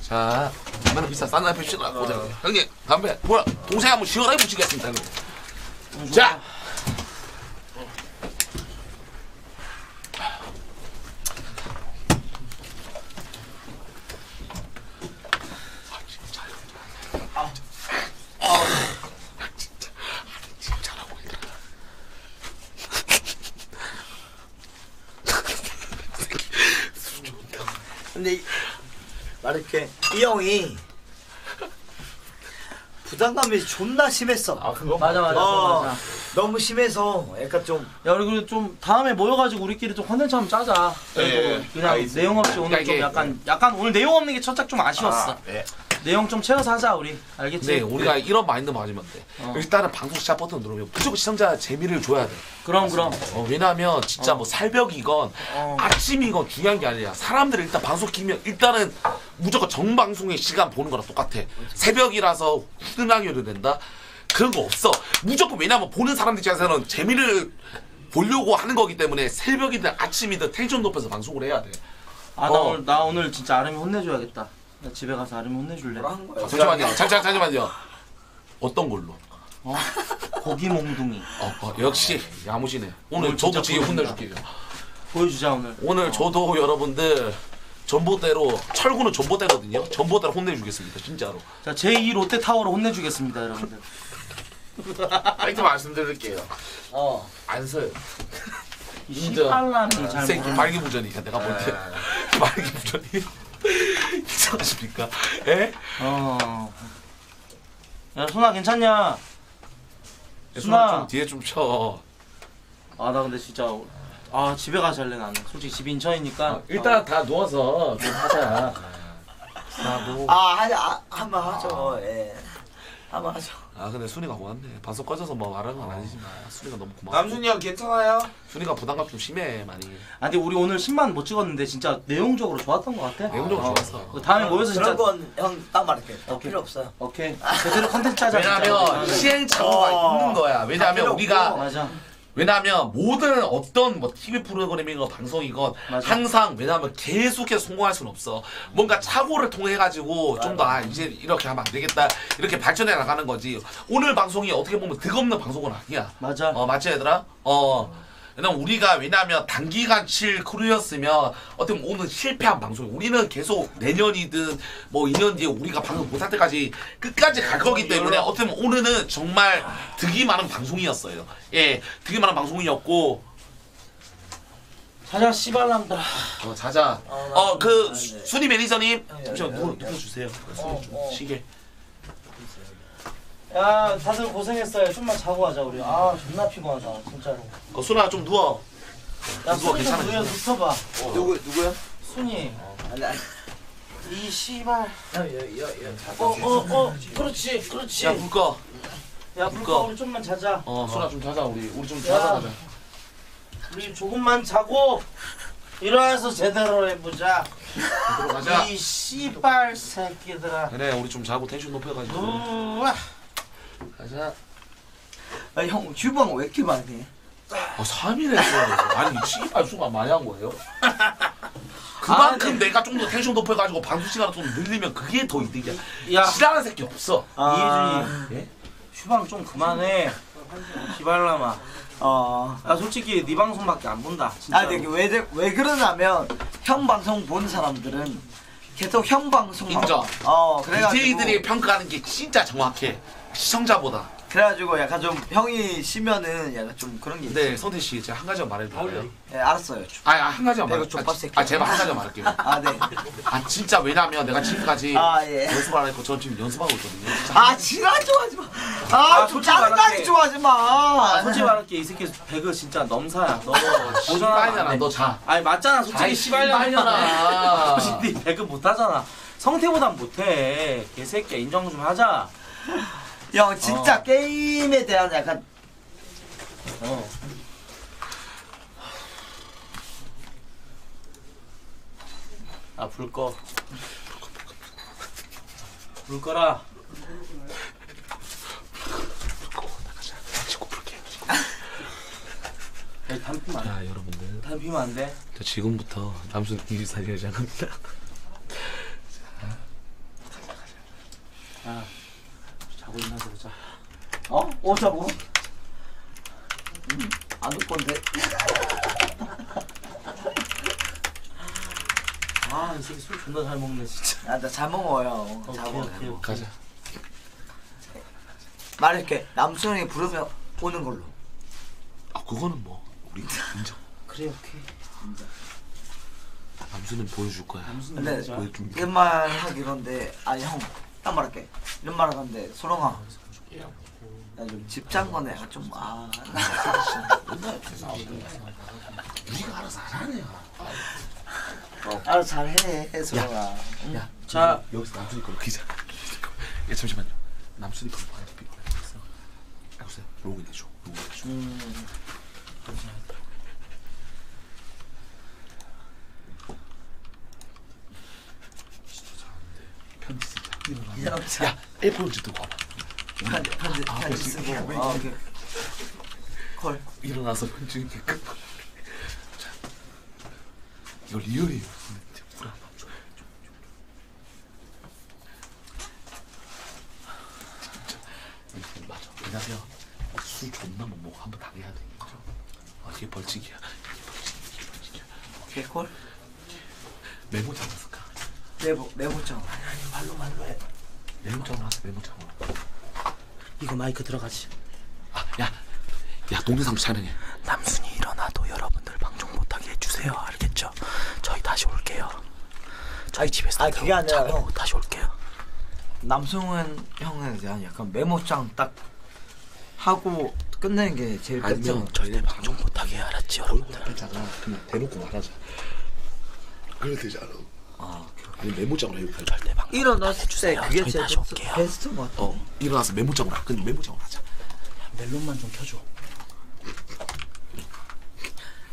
자, 담배는 비싸, 싼 담배 핍시다. 보자. 형님, 담배, 뭐야, 동생 한번 시원하게 붙이겠습니다, 형님. 자! 근데 이- 말할게 이 형이 부담감이 존나 심했어. 맞아, 맞아, 어, 맞아. 너무 심해서 약간 좀 야, 우리 그리고 좀 다음에 모여가지고 우리끼리 좀 컨텐츠 한번 짜자. 예, 예. 그냥. 내용 없이 오늘 그러니까 좀 약간, 약간 오늘 내용 없는 게 첫 작 좀 아쉬웠어. 아, 예. 내용 좀 채워서 하자, 우리. 알겠지? 네, 우리가 이런 마인드 가지면 돼. 어. 일단은 방송 시작 버튼 누르면 무조건 시청자 재미를 줘야 돼. 그럼, 그럼. 어, 왜냐면 진짜 뭐 새벽이건 어. 아침이건 중요한 게 아니라 사람들이 일단 방송 키면 일단은 무조건 정방송의 시간 보는 거랑 똑같아. 새벽이라서 후끈하게 된다? 그런 거 없어. 무조건 왜냐면 보는 사람들 입장에서는 재미를 보려고 하는 거기 때문에 새벽이든 아침이든 텐션 높여서 방송을 해야 돼. 아, 나 어. 오늘, 나 오늘 진짜 아름이 혼내줘야겠다. 나 집에 가서 아름이 혼내줄래? 한 거야. 잠시만요. 잠시만, 잠시만요. 어떤 걸로? 어? 고기 몽둥이. 어, 어, 역시 야무지네. 오늘 오늘 저도 진짜 지금 보여준다. 혼내줄게요. 보여주자, 오늘. 오늘 저도 여러분들 전보대로 철구는 전보대거든요. 전보대로 혼내주겠습니다. 진짜로. 자, 제2 롯데타워로 혼내주겠습니다, 여러분들. <laughs> 팩트 말씀드릴게요. 어. 안 써요. 이 진짜. 씨발람이 잘 새끼 먹는 발기부전이야. 내가 볼 때. <laughs> 발기부전이. 이상하십니까? <laughs> 예? 어. 야, 소나 괜찮냐? 순아 순아. 좀 뒤에 좀 쳐. 아 나 근데 진짜 아 집에 가서 잘래 나는. 솔직히 집이 인천이니까. 아, 일단 다 누워서 좀 하자. 나도. <laughs> 아 하자 아, 한번 하죠. 예. 한번 하죠. 아 근데 순이가 고맙네. 방송 꺼져서 뭐 말하는 건 아니지만 순이가 너무 고마워. 남순이 형 괜찮아요? 순이가 부담감 좀 심해 많이. 아 근데 우리 오늘 10만 못 찍었는데 진짜 내용적으로 좋았던 것 같아. 내용적으로 어. 좋았어. 그 다음에 모여서 진짜 그런 건 형 딱 말할게. 딱 오케이. 필요 없어요. 오케이 제대로 컨텐츠 하자. 왜냐면 진짜. 시행착오가 어. 있는 거야. 왜냐면 필요 우리가. 맞아. 왜냐면 모든 어떤 뭐 TV 프로그램이건 방송이건 맞아. 항상 왜냐면 계속해서 성공할 수는 없어. 뭔가 착오를 통해 가지고 좀 더 아, 이제 이렇게 하면 안 되겠다 이렇게 발전해 나가는 거지. 오늘 방송이 어떻게 보면 득없는 방송은 아니야. 맞아. 어 맞지 얘들아? 어. 왜냐면 우리가 왜냐면 단기간 칠 크루였으면 어떻게 보면 오늘 실패한 방송 우리는 계속 내년이든 뭐 2년 뒤에 우리가 방송 못할 때까지 끝까지 갈 거기 때문에 어떻게 보면 오늘은 정말 득이 많은 방송이었어요. 예 득이 많은 방송이었고. 자자 씨발남들아. 어 자자. 어 그 순이 매니저님 잠시만 누워 눕혀주세요. 순이 좀 쉬게 야 다들 고생했어요. 좀만 자고 가자 우리. 아 존나 피곤하다 진짜로. 어 순아 좀 누워 야 누워, 좀 괜찮아, 누워 눕혀봐. 누구 누구야? 순이. 아니 아니. 이 씨발. 여여여 어어 어. 그렇지 그렇지. 야불 꺼. 야불 불꺼 꺼. 우리 좀만 자자. 어 순아 좀 자자 우리 우리 좀 야. 자자 가자 우리 조금만 자고 일어나서 제대로 해보자. 들어가자 이 씨발 새끼들아. 그래 우리 좀 자고 텐션 높여가지고 우와. 가자 형 주방 왜 이렇게 많이 해? 어, 3일 했어. 아니, 씨발 수가 많이 한 거예요? <laughs> 그만큼 아, 네. 내가 좀 더 텐션 높여가지고 방송 시간을 좀 늘리면 그게 더 이득이야. 야 지랄하는 새끼 없어. 이혜준이 예? 휴방 좀 그만해. 시발라마. 어. 나 솔직히 네 방송밖에 안 본다. 진짜. 아, 근데 왜, 왜, 왜 그러냐면 형 방송 본 사람들은 계속 형 방송만 인정. 어 그래가지고 BJ들이 평가하는 게 진짜 정확해. 시청자보다. 그래가지고 약간 좀 형이 쉬면은 약간 좀 그런 게 있어. 근데 성태 씨, 제가 한 가지만 말해줄까요? 예, 알았어요. 아, 아, 한 가지만 말해. 좀 아, 빡세게. 아, 제발 한 가지만 말할게요. <laughs> 아 네. 아, 진짜 왜냐면 내가 지금까지 아 예. 연습을 안 했고 저 지금 연습하고 있거든요. 진짜 아 지랄 좋아하지 마. 아, 아 좀 솔직히 짜증나게 말할게. 좋아하지 마. 아, 솔직히 말할게 이 새끼 배그 진짜 넘사야. 너 보잖아. 씨발년아, 너 자. 아니 맞잖아. 솔직히 아이. 씨발년아. <laughs> 솔직히 네 배그 못하잖아. 성태보단 못해. 개새끼야 인정 좀 하자. 형 진짜 어. 게임에 대한 약간 어. 아, 불 꺼. 불 꺼라. 치고 부를게요. 야, 담 피면 안 돼. 자, 여러분들. 담 피면 안 돼. 자, 지금부터 남순 24시간 시작합니다. 야, 자고 일어나서 보자. 어? 오자고? 음, 안올 건데. 아, 이 새끼 술 존나 잘 먹네, 진짜. 아, 나잘 먹어요. 잘 먹어. 오케이, 오케이. 가자. 말할게. 남순이 부르면 오는 걸로. 아, 그거는 뭐 우리 인정. 그래, 오케이. 남순은 보여줄 거야. 무슨 근데? 보여준 이런 말 하기로인데, 아니 형, 딱 말할게. 이런 말 하는데, 소롱아. 나좀 집장건에 약간 좀, 아. 우리가 알아서 하자네요. 알아서 잘해, 소롱아. 야, 자. 여기서 남순이 걸로 기자. 야, 잠시만요. 남순이 걸로. 있어. 알겠어요. 로그인 해줘. 로그인 해줘. 음. 편지 쓰자. 이런 자. 야, A4용지 들고 와봐. 편지, 편지, 편지 쓰고. 아, 오케이. 콜. 일어나서 편지. 자, 이거 리얼이에요. 불 한번 줘. 진짜 이거 맞아. 왜냐면 술 존나 못 먹고 한번 당해야 돼. 그죠? 아, 이게 벌칙이야. 이게 벌칙, 이게 벌칙이야. 오케이, 콜. 메모 잡았을까? 메모, 메모장. 말로 말로 해. 메모장으로 하자. 메모장으로. 이거 마이크 들어가지. 아, 야, 야 동영상 촬영해. 남순이 일어나도 여러분들 방송 못하게 해주세요. 알겠죠? 저희 다시 올게요. 저희 집에서 아, 그게 아니라 형. 다시 올게요. 남승훈 형에 대한 약간 메모장 딱 하고 끝내는 게 제일 끝이야. 아니면 저희는 방송 못하게 알았지 여러분들 그냥 대놓고 말하자 그래 되지 않아 아, 아니 메모장으로 해볼까요 절대 방 일어났을 때 그게 제일 다시 올게요. 베스트 것 같아. 어 일어나서 메모장으로 하- 근데 메모장으로 하자 멜론만 좀 켜줘.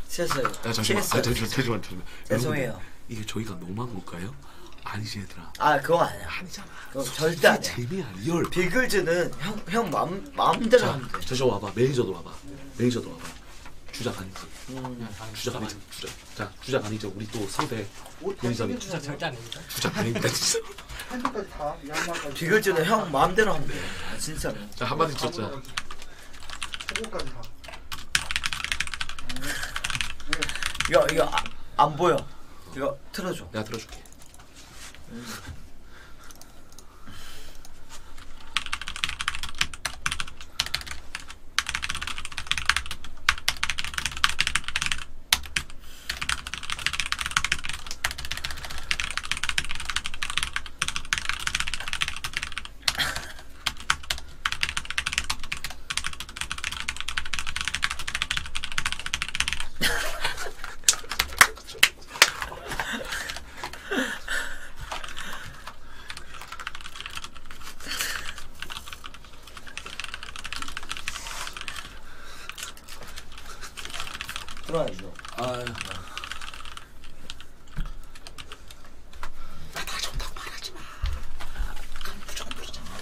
됐어요. 야 잠시만 아. 잠시만 잠시만 잠시만 죄송해요. 이게 저희가 너무한 걸까요? 아니지 얘들아 아 그거 아니야. 아니잖아 그거 절대 아니야. 재미야 리얼 비글즈는 형 형 마음 마음대로 자, 하면 돼. 저, 저 와봐. 매니저도 와봐. 매니저도 와봐. 주작 아니지. 음. 주작 아니지. 주작. 자, 주작 아니죠. 우리 또 상대 매니저님. 주작 절대 아닙니다. 주작 아닙니다, 진짜. 핸드까지 다 양말까지 비글즈는 형 마음대로 하면 돼. 아, 진짜로. 자, 한마디 쳤자. 속옷까지 다 이거 이거 아, 안 보여. 이거 틀어줘. 내가 들어줄게. 틀어야죠. 아,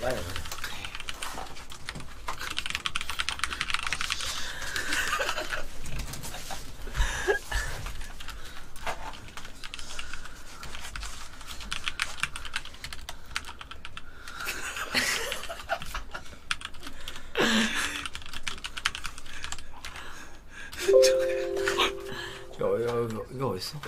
맞아요. 이거 이거 어딨어?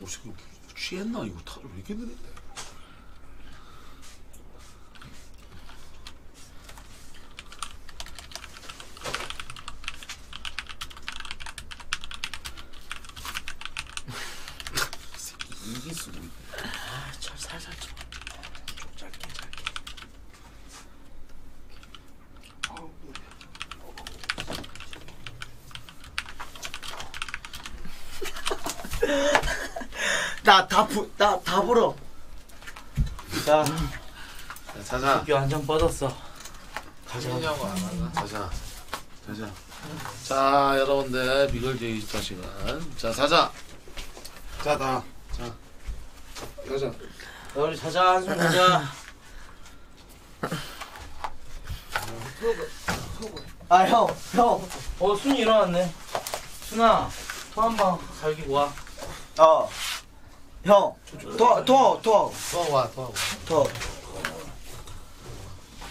오, 지금 취했나? 이거 타왜 이렇게 느린데? 이기 쓰고 있네. 아, 저 살살 쳐. 좀 짧게 짧게. 나다나다 불어. 자, 자, 자자. 학교 한잔 뻗었어. 하나? 자자. 자자. 자, 여러분들 비글즈 24 시간. 자, 자자. 자다. 자. 자자. 야, 우리 자자 한숨 자자. 아 형, 형. 어, 순이 일어났네. 순아, 토한방 갈기 모아. 어. 형. 더, 더, 더, 도와, 도와. 더.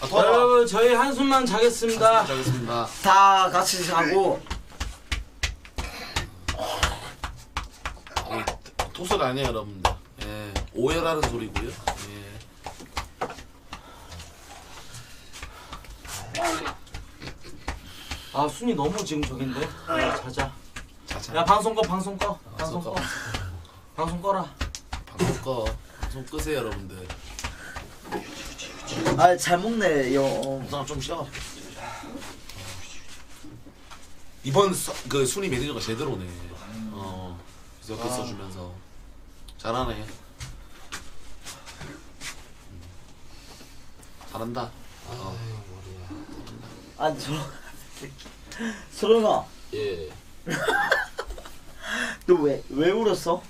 아, 자, 도와. 여러분, 저희 한숨만 자겠습니다. 자겠습니다. 다 같이 자고. 이 토설 아니에요, 여러분들. 예, 오해라는 소리고요. 예. 아, 순이 너무 지금 저긴데. 야, 자자. 자자. 야, 방송 꺼, 방송 꺼. 방송 꺼. 꺼. 방송 꺼라. 꺼. 방송 끄세요, 여러분들. 아, 잘 먹네, 형. 우선 좀 쉬어. 이번 서, 그 순위 매니저가 제대로네. 어, 그래서 그 써주면서 잘하네. 음. 잘한다. 어. 아, 저. <laughs> 소령아, 예. <laughs> 너 왜, 왜 울었어?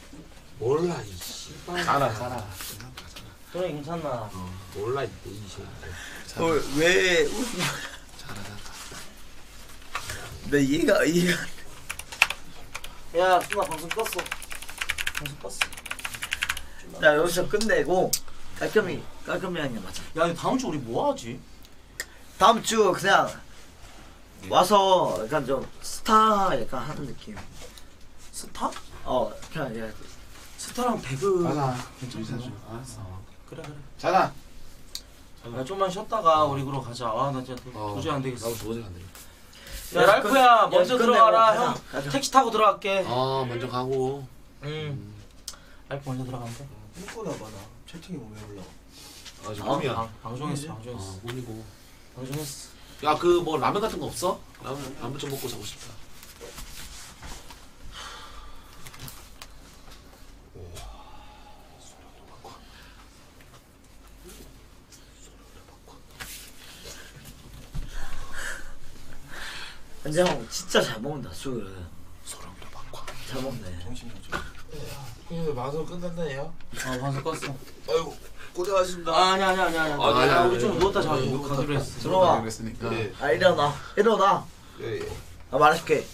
몰라 이 씨발. 잘하, 잘하. 순이 괜찮나? 몰라 이 새끼. 너왜 잘하. 나 이해가, 이해가. 야, 순아 방송 껐어. 방송 껐어. 자, 여기서 끝내고, 깔끔히 깔끔히 하는 게 맞아. 야 근데 다음 주 우리 뭐 하지? 다음 주 그냥 와서 약간 좀 스타 약간 하는 느낌. 스타? 어 그냥 이제 스타랑 배그 가자. 괜찮잖아. 알았어. 그래 그래. 자나. 야 좀만 쉬었다가 우리 그러 가자. 아나 진짜 어. 도저히 안 되겠어. 나도 도저히 안 돼. 야 랄프야 먼저 끝내고 들어가라 가자. 형. 가자. 택시 타고 들어갈게. 어 먼저 가고. 응. 랄프 먼저 들어가면 돼. 문구나 봐나 채팅이 왜 올라? 아 지금 어? 꿈이야. 방, 방송했어 방송했어 어 꿈이고. 방송했어. 야 그 뭐 라면 같은 거 없어? 라면 라면 좀 먹고 자고 싶다. 형 진짜 잘 먹는다 술. 소름이라 바꿔. 잘 먹네. 정신이 좀. 그래서 방송 끝났나요? 어 방송 껐어. 아이고 고생하셨습니다. 아 아니 아니 아니 아니. 아니, 아니, 야, 아니, 우리 좀 아니. 누웠다 자고 아니, 가기로 했어. 들어와. 그랬으니까. 예, 아 일어나 일어나. 예, 예. 나 말해줄게.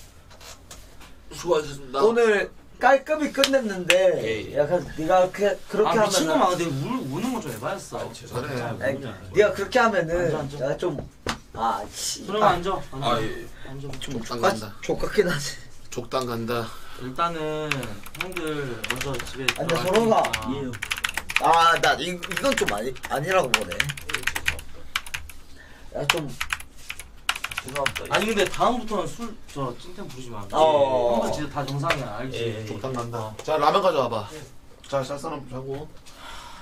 수고하셨습니다. 오늘 깔끔히 끝냈는데 예, 예. 약간 네가 그, 그렇게 아 미친놈아 하면은 근데 울, 우는 건좀 해봐였어. 그래. 아니, 네가 그렇게 하면은 앉아, 앉아. 내가 좀 아 씨. 그러면 앉아. 앉아. 아 예. 앉아. 좀 족당 간다. 족같긴 하지. 족당 간다. 일단은 형들 먼저 집에 아니, 근데 서로가- 테니까. 아나 이건 좀 아니 아니라고 보네. 야 좀 죄송합니다. 아니 근데 다음부터는 술 저 찐텐 부르지 마. 어. 형들 진짜 다 정상이야 알지? 예, 족당 간다. 자 라면 가져와 봐. 자 쌀사람 자고.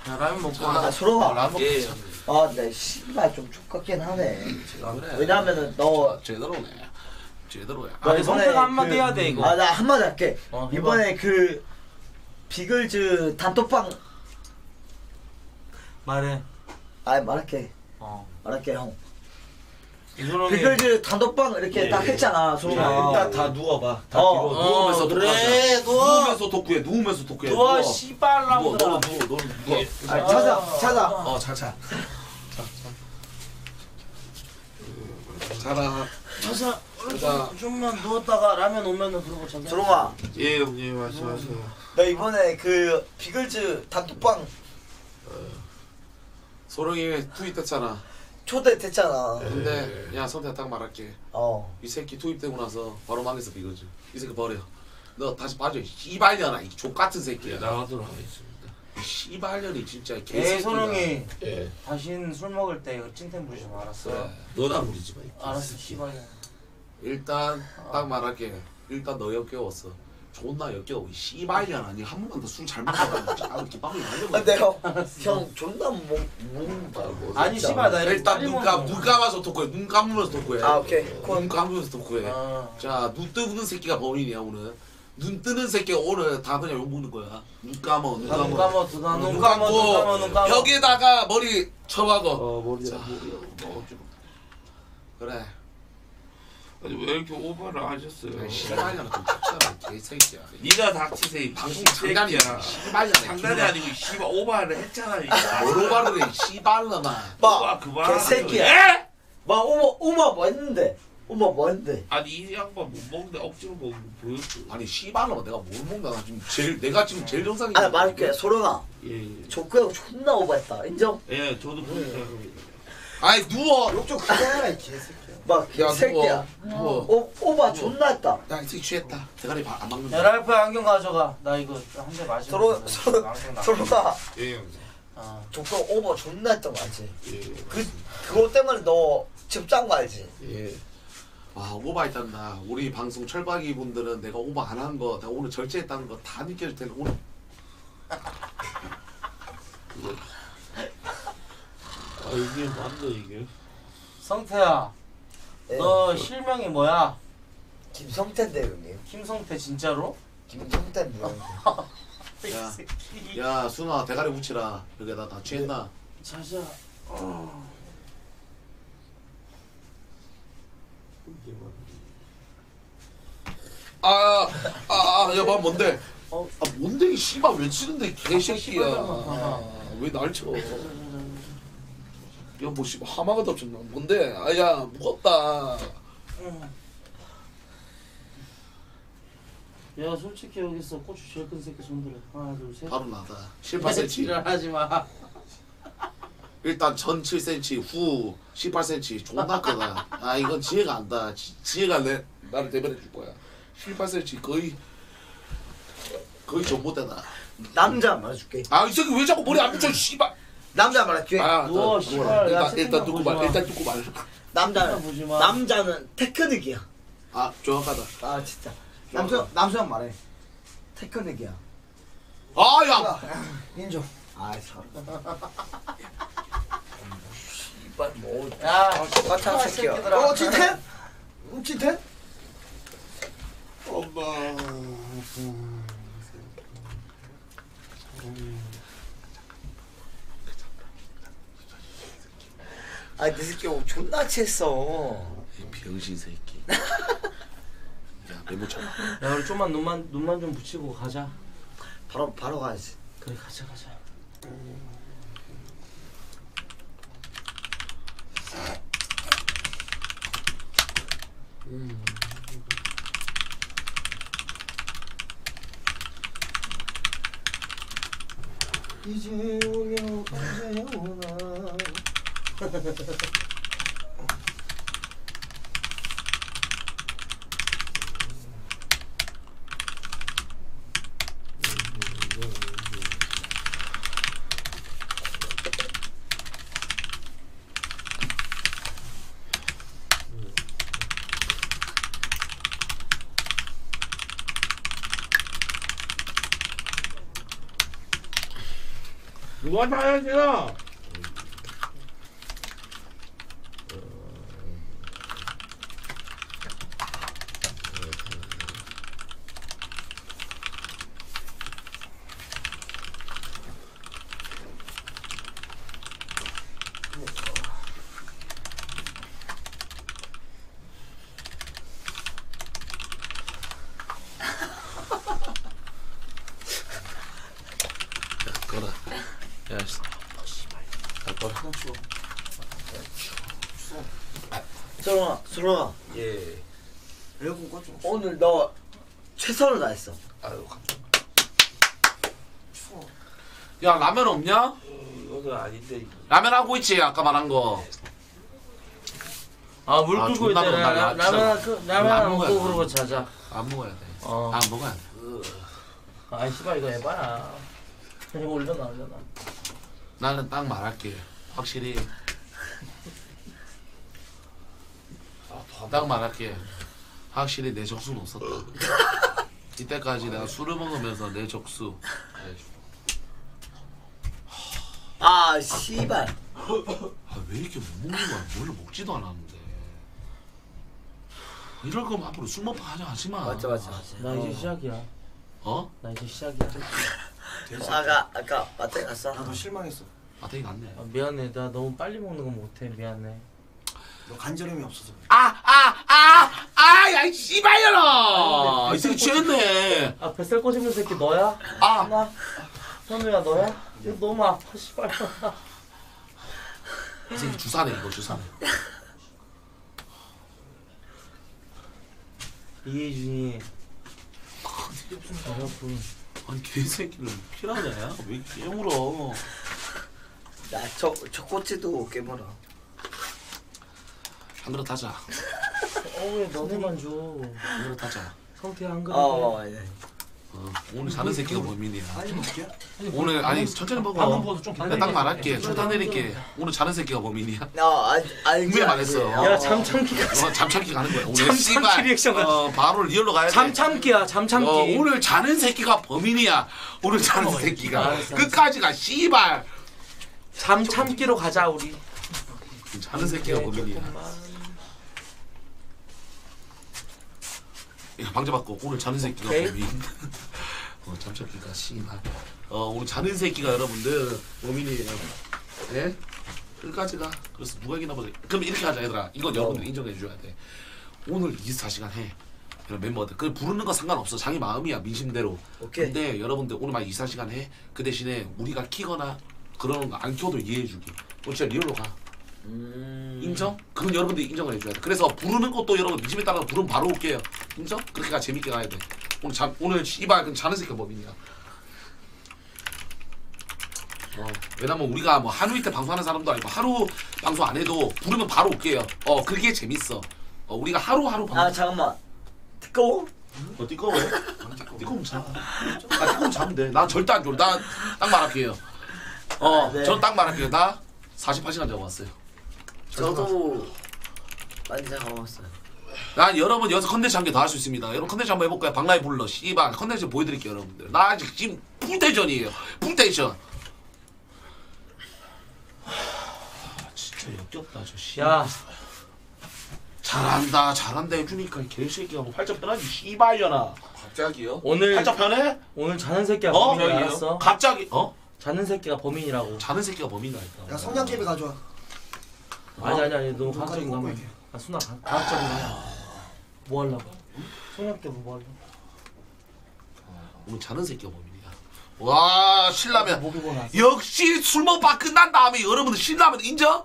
야 라면 먹고 아 하나. 서로가 라면 먹고. 예. 자자. 아내 씨발 좀 족같긴 하네. 그래. 왜냐면은 너 제대로네. 제대로야. 아니, 이번에 성태가 한마디 그- 해야 돼, 이거. 아 나 한마디 할게. 어, 해봐. 이번에 그 비글즈 단톡방 말해. 아 말할게 어. 말할게 형. 비글즈 단톡방 이렇게 예, 딱 예. 했잖아 소롱아. 일단 다 누워봐. 다 어. 뒤로. 누우면서 어, 그래, 독하자. 누워. 누우면서 독해. 누우면서 독해. 누워 누워. 씨발 누워. 나무들아. 너 누워. 너 누워. 아, 찾아 찾아. 어, 잘 자. 자라. 자자. 자자. 좀만 누웠다가 라면 오면은 그러고 자자. 소롱아 예 형님 말씀하세요. 너 이번에 그 비글즈 단톡방 소령이 투입됐잖아. 초대됐잖아. 근데 야 선태 딱 말할게. 어. 이 새끼 투입되고 나서 바로 망했어 이거지. 이 새끼 버려. 너 다시 빠져. 이 씨발년아. 이 족 같은 새끼야. 나가도록 하겠습니다. 이 씨발년이 진짜 에 개새끼다. 소롱이 예. 다신 술 먹을 때 찐텐 부르지 마 알았어. 그래. 너나 부리지 마. 알았어 씨발이야. 일단 딱 말할게. 일단 너 역겨웠어. 존나 역겨워. 이 씨발년아. 니 한 번만 더 술 잘못 먹었다. 짜 <laughs> 이렇게 빵이 날려. 아, 내가 형 존나 뭐 먹는다. 아니 씨발 나 일단 빨리 눈, 감, 먹는 눈 거. 감아서 토크해. 눈 감으면서 토크해. 아 오케이. 눈 감으면서 토크해. 아. 자, 눈 뜨는 새끼가 범인이야 오늘. 눈 뜨는 새끼가 오늘 다 그냥 욕 먹는 거야. 눈 감어, 눈나 감어. 눈 감아, 눈 감아, 눈눈 감아, 눈 감아, 눈 감아. 벽에다가 머리 쳐박어. 어 머리야 자. 머리야. 어, 그래. 아니 왜 이렇게 오버를 하셨어요? 씨발년아 좀 쳤잖아, 개새끼야. 네가 닥치세요. 방송 장난이야. 씨발년아. 장난이 아니고 씨발 오버를 했잖아. 뭐로 말을 해, 씨발년아. 막 그만. 개새끼야. 예? 막 오마 오마 뭐 했는데? 오마 뭐 했는데? 아니 이 양반 못 먹는데 억지로 먹는 거 보였어. 아니 씨발년아 내가 뭘 먹나 나 지금 제일 내가 지금 제일 정상이야. 아 말할게 소롱아. 예. 예. 족구형 존나 오버했다. 인정? 예, 저도 그렇게 생각합니다. 아니 누워. 욕좀 그만해라 이 개새끼야. 막야 개새끼야. 누워. 누워. 오 오바 존나 했다. 야, 이 새끼 취했다. 대가리 바- 안야 막는다. 랄프 안경 가져가. 나 이거 한 대 마시고. 서로 서로. 소롱아 예, 형님. 아. 족구형 오버 존나 했던 거 알지? 예. 그 그거 때문에 너 지금 짠거 알지? 예. 아 오버했단다. 우리 방송 철박이 분들은 내가 오버 안한 거, 내가 오늘 절제했다는 거 다 느껴질 테니까 오늘 <laughs> 아 이게 맞네 이게. 성태야, 예. 너 실명이 뭐야? 김성태인데 형님. 김성태 진짜로? 김성태인데. <laughs> 이 야. 새끼. 야 순아 대가리 붙이라. 여기다 다 취했나? 자자. 어. 아아아야 봐 뭔데? 어. 아 뭔데 이 씨발 왜 치는데 이 개새끼야. 씨발잖아. 왜날 쳐? 야뭐 씨발 하마가 덮쳤나? 뭔데? 아야 무겁다. 야 솔직히 여기서 고추 제일 큰 새끼 손들어. 하나 둘 셋. 바로 나다. 실파 세치. 지랄하지 마. 일단 전 7cm 후 18cm 존나 크다 아 이건 지혜가 안다 지, 지혜가 내 나를 대변해 줄 거야 18cm 거의 거의 전봇대다 남자 말해줄게. 아이 새끼 왜 자꾸 머리 안 붙여 씨발 남자 말할게. 아 누워, 일단, 씨발. 야, 일단 일단 듣고 말 마. 일단 듣고 말아 남자 보지 마. 남자는 테크닉이야. 아 정확하다 아 진짜. 남수 남수 형 말해. 테크닉이야. 아 야 인정. 아 잘. 야, 같아 새끼야. 어 찐텐? 음, 찐텐? 아, 내 새끼 옷 존나 취했어. 이 병신 새끼 <laughs> 야 메모 쳐야 우리 좀만 눈만 눈만 좀 붙이고 가자. 바로 바로 가야지. 그래 가자 가자. 이제 오면 언제 오나. 누가 사야지나 꺼라 야 씨. 야 꺼라 수롱아, 수롱아. 예. 에어컨 꺼줘. 오늘 너 최선을 다했어. 아유 야 라면 없냐? 이거는 아닌데 라면 하고 있지 아까 말한 거 아물 아, 끓고 존나 있대. 그런다. 야, 라면 진짜. 하나 그 라면 안 하나 먹어야 먹고 돼. 그러고 자자. 안 먹어야 돼. 어. 안 먹어야 돼. 아 씨발 이거 해봐야. 이거 올려놔 올려놔. 나는 딱 말할게. 확실히. 딱 말할게. 확실히 내 적수는 없었다. <laughs> 이때까지 내가 술을 먹으면서 내 적수. 아, 씨발. 아, 왜 이렇게 못 먹는 거야? 원래 먹지도 않았는데. 이럴 거면 앞으로 술 먹방 하지 마. 맞아, 맞아. 나 이제 시작이야. 어? 나 이제 시작이야. 아까 아까 마트에 갔어. 나도 실망했어. 아, 되게 낫네. 아, 미안해. 나 너무 빨리 먹는 거 못해. 미안해. 너 간절함이 없어서. 그래. 아, 아, 아, 아, 야, 이 씨발년아! 이 새끼 취했네. 아 뱃살 꼬집는 새끼 너야? 아, 나 현우야 너야? 이거 너무 아파 씨발. 이 새끼 주사네, 이거 주사네. 이혜준이 여러분 아니, 개새끼는 피라냐? 왜 깨물어? 야저저 꼬치도 깨물어. 한 그릇 하자. 어왜 너네만 줘한 그릇 하자. 성태 한 그릇 어, 예. 어, 오늘 자는 새끼가 범인이야. 아니 먹게. 오늘 아니 천천히 먹어. 방금 보도 좀 내가 딱 말할게. 초단 내릴게. 오늘 자는 새끼가 범인이야. 아. 분명히 알지. 말했어. 야 잠참기가 어, 잠참기 가는 거야. 오늘 잠참기 씨발, 리액션가. 어, 바로 리얼로 가야 돼. 잠참기야 잠참기 어, 오늘 자는 새끼가 범인이야. 오늘 자는 새끼가 알았어, 끝까지 가. 씨발. 잠참기로 가자 우리 자는 새끼가 범인이야. 방제 받고 오늘 자는 새끼가 오케이. 범인. <laughs> 어, 잠참기가 씨발. 어, 오늘 자는 새끼가 여러분들 범인이에요. 네? 끝까지 가. 그래서 누가 이기나 보자. 그럼 이렇게 하자 얘들아. 이건 여러분들 인정해 줘야 돼. 오늘 24시간 해. 그럼 멤버들. 그 부르는 거 상관없어. 자기 마음이야 민심대로. 오케이. 근데 여러분들 오늘만 24시간 해. 그 대신에 우리가 키거나 그런 거 안 켜도 이해해 주기. 오늘 진짜 리얼로 가. 음. 인정? 그건 여러분들이 인정을 해줘야 돼. 그래서 부르는 것도 여러분 민심에 따라서 부르면 바로 올게요. 인정? 그렇게 가 재밌게 가야 돼. 오늘 잠 오늘 이발 그 자는 새끼 법이냐? 어, 왜냐면 우리가 뭐 하루 이틀 방송하는 사람도 아니고 하루 방송 안 해도 부르면 바로 올게요. 어 그게 재밌어. 어 우리가 하루하루 방송. 아 잠깐만 뜨거워? 어 띠꺼워? 띠꺼우면 자. 아 띠꺼우면 자면 돼. 난 절대 안 졸. 난딱 말할게요. 어, 아, 네. 말할게요. 나 48시간 자고 왔어요. 저도 많이 잡아먹었어요. 난 여러분 여기서 컨텐츠 한 개 더 할 수 있습니다. 여러분 컨텐츠 한번 해볼까요? 박라이 불러. 씨발 컨텐츠 보여드릴게요 여러분들. 나 아직 지금 full tension이에요. full tension. 하, 진짜 역겹다 저 씨. 야 잘한다 잘한다 해주니까 이 개새끼가 뭐 팔자 편하지 씨발련아. 갑자기요? 오늘 팔자 편해? 오늘 자는 새끼가 어? 범인이 저기요? 알았어. 갑자기 어? 자는 새끼가 범인이라고. 자는 새끼가 범인이라니까. 야 성냥개비 가져와 아니 아니 아니 너무 과학적인 거 하면. 아 순아 가- 과학적인 거. 하면. 뭐 하려고? 성냥개 뭐 하려고? 오늘 자는 새끼가 범인이야. 와 신라면. 목이 뭐? 역시 술 먹방 끝난 다음에 여러분들 신라면 인정?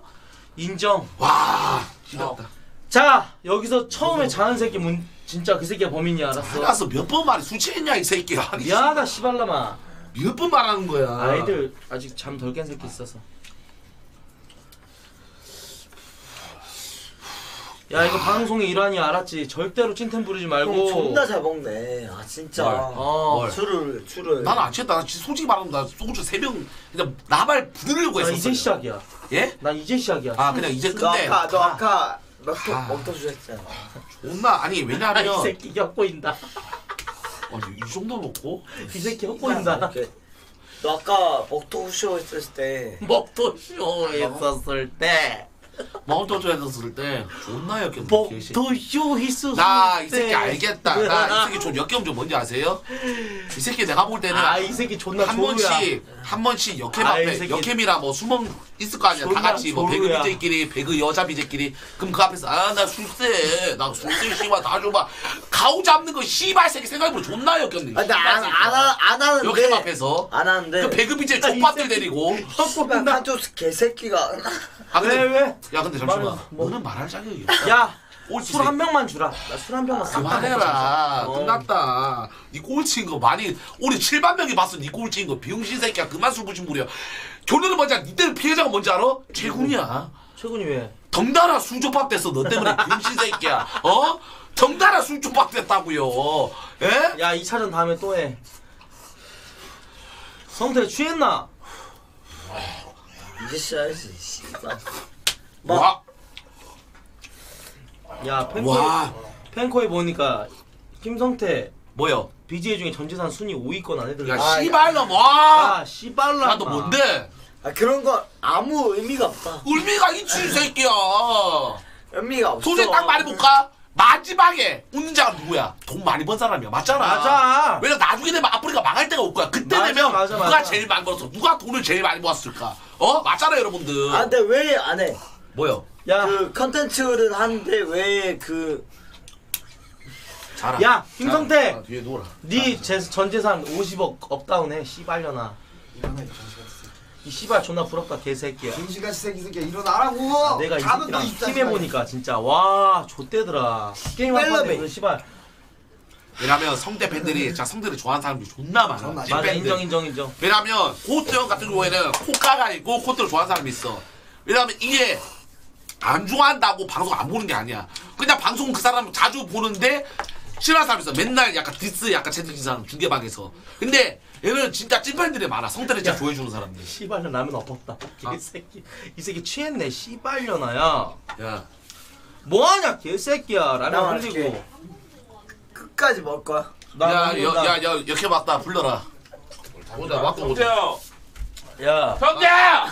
인정. 와 기다렸다. 자 여기서 처음에 자는 새끼 문 진짜 그 새끼가 범인이 알았어. 알았어 몇 번 말해 술 취했냐 이 새끼야. 미안하다 시발라마. 몇번 말하는 거야. 아이들 아직 잠 덜 깬 새끼 있어서. 야 이거 방송의 일환이 알았지. 절대로 찐텐 부리지 말고. 형 존나 잘 먹네. 아 진짜. 뭘? 어. 뭘? 술을 술을. 나는 안 취했다. 나 진짜 솔직히 말하면 나 소주 세병 그냥 나발 부르려고 나 했었어. 이제 시작이야. 예? 난 이제 시작이야. 아 그냥 이제 너 끝내. 아까 너 아까 먹터 아. 먹터 주셨잖아. 존나 아니 아, 이 왜냐하면 새끼 엿보인다. 아니, 이 정도 먹고 이 새끼 엿보인다. 이렇게. 너 아까 먹터 후쇼 했을 때 먹도 쇼 했었을 때. 마운트워터 했었을 때 존나 역겹네. 먹도 쇼 했었을 때. 나이 새끼 알겠다. 나 이 새끼 좀 역겨움 좀 뭔지 아세요? 이 새끼 내가 볼 때는 아이 새끼 존나 한. 번씩 한 번씩 역캠 아, 이 앞에 새끼. 역캠이라 뭐 수멍 있을 거 아니야 다 같이 뭐 배그. BJ끼리 배그 여자 BJ끼리 그럼 그 앞에서 아 나 술세 나 술세 씨발 다 줘봐 가오 잡는 거 씨발 새끼 생각해보면 존나 역겹네 아, 나안안 하는데. 역캠 앞에서 안 하는데. 그 배그 BJ 아, 이 족밥들. 데리고 씨발 한쪽 개새끼가. 아 근데 왜 왜? 야 근데 잠시만 말해, 뭐. 너는 말할 자격이 없어 야, 술 한 병만 주라. 나 술 한 병만 싹다 그만해라. 어. 끝났다 니 꼴찌인 거 많이 우리 7만 명이 봤어 니 꼴찌인 거 비용신 새끼야 그만 술 부신 무려 결론은 뭔지 알아? 니들 피해자가 뭔지 알아? 최군이야 최군이 왜? 덩달아 술조밥 됐어 너 때문에 비용신 새끼야 어? 덩달아 술조밥 됐다고요 예? 야, 2차전 다음에 또 해. 성태 취했나? 이제 시작했지. 씨발. 와, 야, 펜코에, 와 펜코에 보니까 김성태 뭐요? BJ 중에 전재산 순위 5위권 안에 들어. 야 아, 씨발놈 와 야, 씨발라. 나도 뭔데? 아 그런 거 아무 의미가 없다. 울미가 있지 이 새끼야 의미가 없어. 솔직히 딱 말해볼까? 마지막에 웃는 자가 누구야? 돈 많이 번 사람이야 맞잖아 맞아. 왜냐 나중에 되면 아프리카 망할 때가 올 거야 그때 맞아, 되면 맞아, 누가 맞아. 제일 많이 벌었어 누가 돈을 제일 많이 모았을까 어? 맞잖아 여러분들 아 근데 왜 안 해? 뭐요? 야, 그 컨텐츠를 하는데 왜그 자라 야, 김성태. 자, 뒤에 놓으라 네 제, 전재산 50억 up down해. 씨발련아. 이 씨발 존나 부럽다 개새끼야. 김시같이 새끼 새끼 일어나라고 내가 이 새끼랑 또 있다, 팀해 보니까 진짜 와 좆되더라. 게임 그 씨발. 왜냐면 성태 팬들이 진짜 성태를 좋아하는 사람들이 존나 많아 맞아 팬들. 인정 인정 인정. 왜냐면 코트 형 같은 경우에는 코카가 있고 코트를 좋아하는 사람이 있어. 왜냐면 이게 안 좋아한다고 방송 안 보는 게 아니야. 그냥 방송 그 사람 자주 보는데 싫어하는 사람 있어. 맨날 약간 디스 약간 채팅친 사람 중계방에서. 근데 얘는 진짜 찐팬들이 많아. 성대를 진짜 좋아해주는 사람들. 씨발려 라면 엎었다. 아. 개새끼. 이 새끼 취했네. 씨발려나야. 야, 뭐하냐 개새끼야. 나 라면. 흘리고. 끝까지 먹을 거야? 나 야, 여, 나- 야, 야, 이렇게 왔다 불러라. 보자, 맞고. 성태형! 야. 성태야!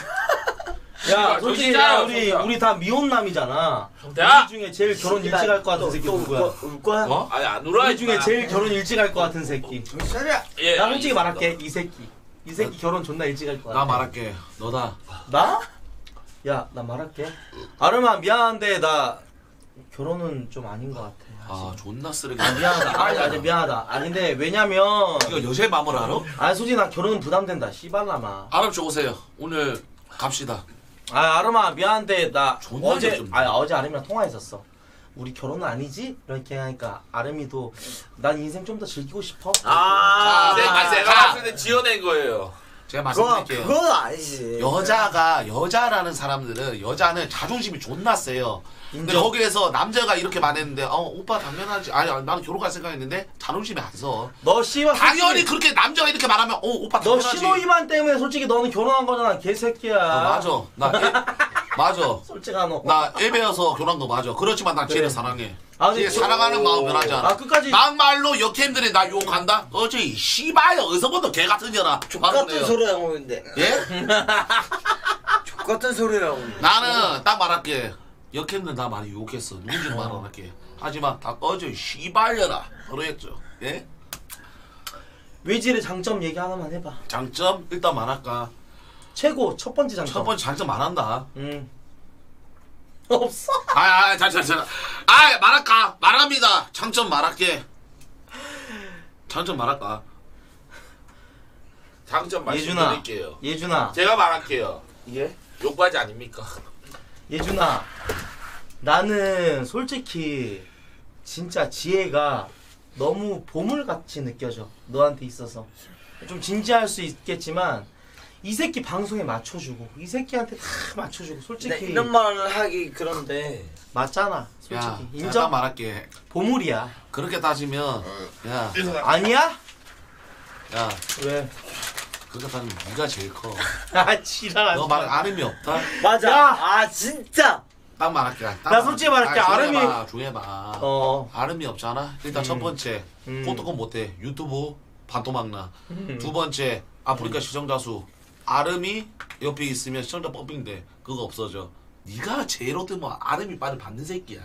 야, 솔직히 야, 우리. 우리 다 미혼남이잖아. 성태야! 우리 중에 제일 결혼 일찍 할 것 같은 새끼 또 누구야? 울, 거, 거야? 어? 아니 안 울어 우리 중에 제일 결혼 일찍 할 것 같은 새끼. 정신 차려 예, 나 솔직히 말할게 이 새끼. 이 새끼 결혼 존나 일찍 할 것 같아. 나 말할게. 너다. 나? 야, 나 말할게. 아름아 미안한데 나 결혼은 좀 아닌 것 같아. 아, 존나 쓰레기. 아 미안하다. 아니 아니 미안하다. 아 근데 왜냐면 이거 여자의 마음을 알아? 아 솔직히 나 결혼은 부담된다. 씨발라마. 아람 좀 오세요. 오늘 갑시다. 아 아름아 미안한데 나 존나 어제 좀- 아 어제 아름이랑 통화했었어. 우리 결혼은 아니지? 이렇게 하니까 아름이도 난 인생 좀 더 즐기고 싶어. 아, 자, 내가, 자, 내가 자. 봤을 때 지어낸 거예요. 제가 그거 말씀드릴게요. 그건 아니지. 여자가 여자라는 사람들은 여자는 자존심이 존나 세요. 근데 인정. 거기에서 남자가 이렇게 말했는데 어 오빠 당연하지 아니 아니, 나는 결혼할 생각했는데 자존심이 안 서. 너 씨발 당연히 솔직히 그렇게 남자가 이렇게 말하면 어 오빠 너 당연하지. 신호위반 때문에 솔직히 너는 결혼한 거잖아 개새끼야. 어, 맞아. 나 애, 맞아. <laughs> 솔직한 너. 나 애배여서 결혼한 거 맞아. 그렇지만 난 쟤를 사랑해. 아, 근데 쟤 사랑하는 마음 변하지 않아. 아 끝까지 막말로 역캠들이 나 욕한다? 어째 씨발 어디서부터 개 같은 년아. 같은 소리라고 하는데. 예? <laughs> 같은 소리라고. 하는데. 나는 딱 말할게. 역캠들 나 많이 욕했어. 누군지 말 안 할게. 하지만 다 꺼져 씨발려라. 그러겠죠. 예? 외질의 장점 얘기 하나만 해봐. 장점 일단 말할까. 최고 첫 번째 장점. 첫 번째 장점 말한다. 음. 없어. 아, 아, 자, 자, 자. 아, 말할까? 말합니다. 장점 말할게. 장점 말할까? 장점 예준아. 말씀드릴게요. 예준아. 제가 말할게요. 예? 욕바지 아닙니까? 예준아. 나는 솔직히 진짜 지혜가 너무 보물같이 느껴져. 너한테 있어서. 좀 진지할 수 있겠지만 이 새끼 방송에 맞춰주고 이 새끼한테 다 맞춰주고 솔직히 네, 이런 말을 하기 그런데. 맞잖아. 솔직히 야, 딱 인정. 말할게. 보물이야. 그렇게 따지면, 야, 아니야? 야, 왜? 그렇게 따지면 네가 제일 커. 아 지랄하지 너 마. 말 아름이 없다? 맞아. 야! 아 진짜. 딱 말할게. 딱 나 솔직히 말할게, 아름이- 조용해봐, 조용해봐. 어. 아름이 없잖아. 일단 첫 번째, 음. 포토콘 못해. 유튜브 반토막나. 음. 두 번째, 아프리카 시청자 수. 아름이 옆에 있으면 시청자 펌핑돼. 그거 없어져. 네가 제일 어떻면 아름이 빨리 받는 새끼야.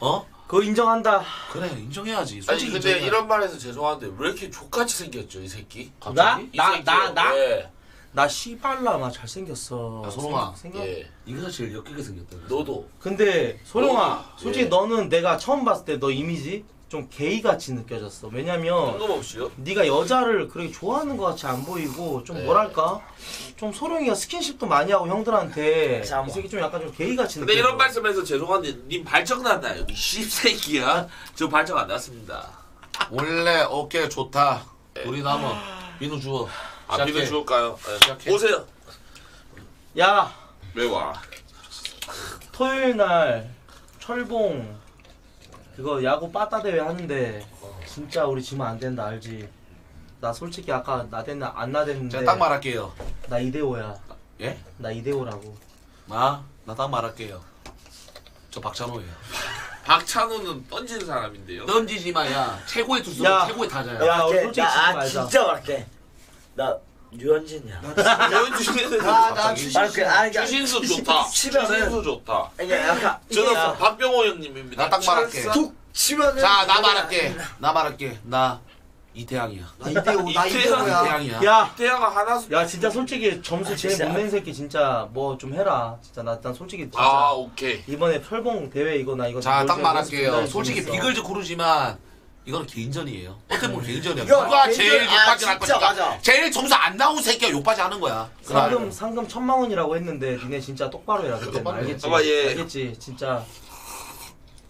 어? 그거 인정한다. 그래 인정해야지. 아니 솔직히 근데 인정해야지. 이런 말해서 죄송한데 왜 이렇게 족같이 생겼죠 이 새끼? 갑자기? 이 나? 새끼요. 나? 나? 예. 나 씨발라마 잘생겼어. 야, 소롱아. 생각, 생각. 예. 네가 제일 역겹게 생겼다. 너도 근데 소룡아, 어, 솔직히 예. 너는 내가 처음 봤을 때 너 이미지 좀 게이 같이 느껴졌어. 왜냐면 뜬금없이요? 네가 여자를 그렇게 좋아하는 것 같이 안 보이고 좀 네. 뭐랄까 좀 소룡이가 스킨십도 많이 하고 형들한테 잠깐만. 이 새끼 좀 약간 좀 게이 같이 근데 느껴져. 이런 말씀해서 죄송한데 님 발정 났나요? 이 씹새끼야 저 발정 안 났습니다 원래 어깨 좋다. 네. 우리 남은 비누 주워. 아. 비벼 줄까요? 네. 시작해. 오세요 야 왜 와? 토요일 날 철봉 그거 야구 빠따 대회 하는데 진짜 우리 지면 안 된다 알지? 나 솔직히 아까 나댔나 안 나댔는데 제가 딱 말할게요. 나 이대호야. 예? 나 이대호라고. 나? 나 딱 말할게요. 저 박찬호예요. <laughs> 박찬호는 던지는 사람인데요 던지지 마야. 최고의 투수, 야. 최고의 타자야. 야, 우리 나- 솔직히 나- 지지 아 말자. 진짜 말할게. 나 유현진이야. 유현진은 나 갑자기? <laughs> 아, 그, 아, 그러니까 주신수 좋다 치면은 주신수 좋다 이게 약간 저는 이게 박병호 형님입니다 나 딱 말할게. 찰싹. 툭 치면은 자, 나 말할게. 나 말할게. 나 이태양이야. 나 이대호 나. 이대호야. 이태양이야. 야, 태양아 하나수 야 진짜 솔직히 점수 제일 진짜. 못낸 새끼 진짜 뭐 좀 해라. 진짜 나, 난 솔직히 진짜 아 오케이 이번에 철봉 대회 이거 나 이거 자, 좀딱 놀- 말할게요. 놀- 솔직히. 비글즈 크루지만 이거는 개인전이에요. 어떻게 보면 개인전이야. 이거 누가 개인전- 제일 아, 욕바지 할 진짜 거니까. 맞아. 제일 점수 안 나온 새끼가 욕바지 하는 거야. 상금 상금 천만 원이라고 했는데 니네 진짜 똑바로 해라 그때 똑바로 해. 알겠지? 봐봐, 얘. 알겠지? 진짜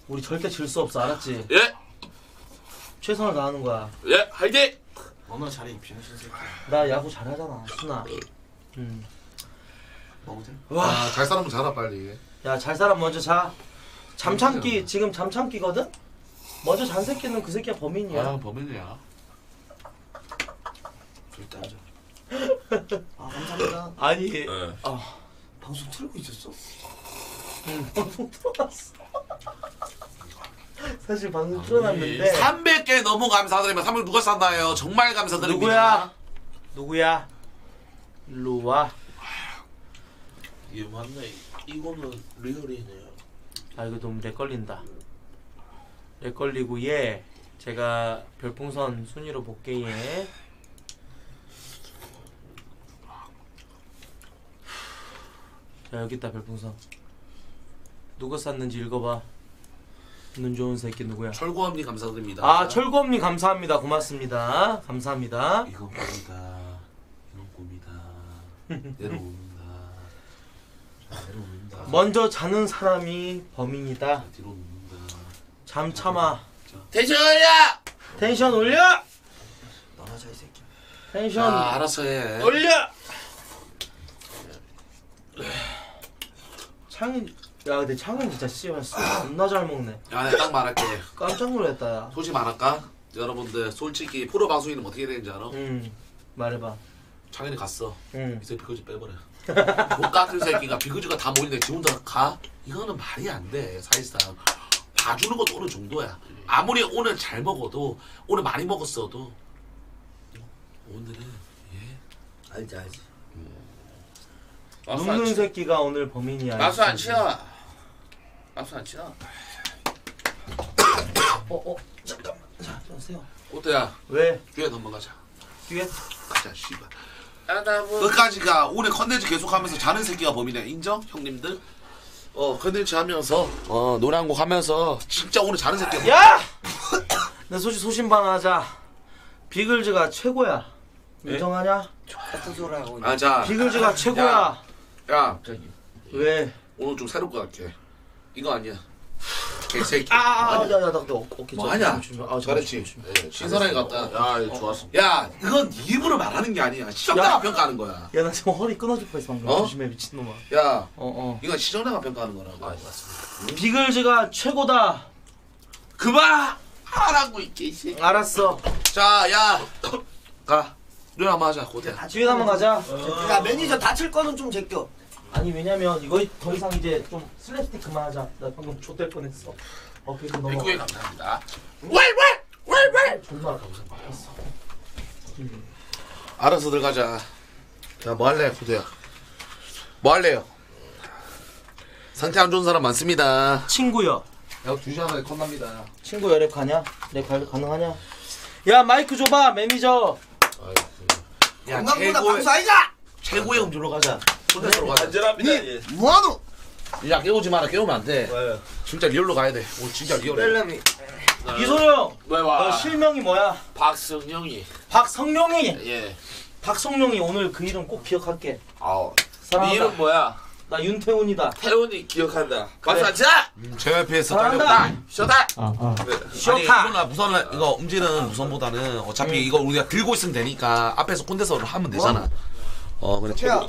우리 절대 질 수 없어 알았지? 예? 최선을 다하는 거야. 예 화이팅! 오늘 자리 비우신 새끼. 나 야구 잘하잖아 순아. 음. 먹으세요 와, 잘 살면 자라 빨리. 야잘 사람 먼저 자. 잠 참기 지금 잠 참기거든? 먼저 잔 새끼는 그 새끼가 범인이야. 아, 범인이야. 절대 앉아. <laughs> 아 감사합니다. 아니 예. 방송 틀고 있었어? 방송 틀어놨어. <laughs> 사실 방송 틀어놨는데 300개 너무 감사드리면 300 누가 쌌나요? 정말 감사드립니다. 누구야? 누구야? 일로 와. 이게 맞네 이거는 리얼이네요 아 이거 너무 렉 걸린다. 렉 걸리고 얘 제가 별풍선 순위로 볼게 얘. 자 여기 있다 별풍선. 누가 쐈는지 읽어봐. 눈 좋은 새끼 누구야? 철구엄님 감사드립니다. 아 철구엄님 감사합니다. 고맙습니다. 감사합니다. 이건 꿈이다. 이건 꿈이다. <laughs> 내려온다. 자, 내려온다. 먼저 자는 사람이 범인이다. 잠 참아. 대전이야! 텐션 올려. 너나 자이 새끼. 텐션 아 알아서 해 올려. 창인 야 근데 창인 진짜 씨발 술 존나 잘 먹네 야 내가 딱 말할게 깜짝 놀랐다 야 솔직히 말할까? 여러분들 솔직히 프로 방송인은 어떻게 되는지 알아? 응 말해봐 창현이 갔어 응 이제 비거지 빼버려 못 같은 새끼가 비거지가 다 모이는데 지 혼자 가? 이거는 말이 안 돼 사실상 봐주는 것도 어느 정도야. 아무리 오늘 잘 먹어도 오늘 많이 먹었어도. 오늘은 예. 알지 알지. 마수 안 눕는 치. 새끼가 오늘 범인이야 마수 안 치나. 마수 안 치나. 어어 잠깐만. 자 여보세요. 오태야. 왜? 뒤에 넘어가자. 뒤에? 가자 씨발. 아나 뭐 끝까지가 오늘 컨텐츠 계속하면서 자는 새끼가 범인이야. 인정? 형님들 어 컨텐츠 하면서 어 노래 한 곡 하면서 진짜 오늘 자는 새끼야 야! <coughs> 내 소신 소신반하자 비글즈가 최고야 인정하냐? 같은 소리 하고. 있네. 아자 비글즈가 최고야 야 왜? 오늘 좀 새롭게 할게 이거 아니야 개새끼 아야 야 나 근데 어- 어깨 뭐 좀- 하냐? 좀- 좀- 아, 잘했지. 예, 신선하게 갔다. 야, 이거 좋았어. 야 이건 네 입으로 말하는 게 아니야. 시청자가 야. 평가하는 거야. 야 나 지금 허리 끊어질 뻔했어 방금. 어? 조심해 미친놈아. 야 어어. 이건 시청자가 평가하는 거라고. 아, 비글즈가 최고다. 그만! 하라고 이게 씨. 알았어. 자 야가. 노래 한번 하자 고대야. 뒤에 한번 가자. 야 매니저 다칠 거는 좀 제껴. 아니 왜냐면 이거 더 이상 이제 좀 슬랩스틱 그만하자 나 방금 좆될 뻔했어 어깨 좀 넘어가 백구에 감사합니다 왈왈 왈왈 존나 아까워서 바꿨어 알아서 들어가자. 자, 뭐 할래, 구두야? 뭐 할래요? 상태 안 좋은 사람 많습니다. 친구야 야, 두 시간에 컷납니다. 친구 열애 가냐? 내관 가능하냐? 야 마이크 줘봐 매니저 야, 건강보다 최고의, 아니다. 최고의 음주로 가자. 콘텐츠로 가자. 안전합니다. 예. 뭐하노? 야, 깨우지 마라. 깨우면 안 돼. 진짜 리얼로 가야 돼. 오늘 진짜 리얼해. 뺄람이. 이소영 왜너 와? 실명이 뭐야? 박승영이. 박성룡이 예. 박성룡이 오늘 그 이름 꼭 기억할게 아우. 네 사랑한다 이름 뭐야? 나 윤태훈이다 태훈이 기억한다. 그래. 마수 안 치나? JYP에서 사랑한다 쇼다. 쇼타 아니, 무선 이거 음질은 무선보다는 어차피 이거 우리가 들고 있으면 되니까 앞에서 콘덴서를 하면 되잖아. 어, 그래. 야.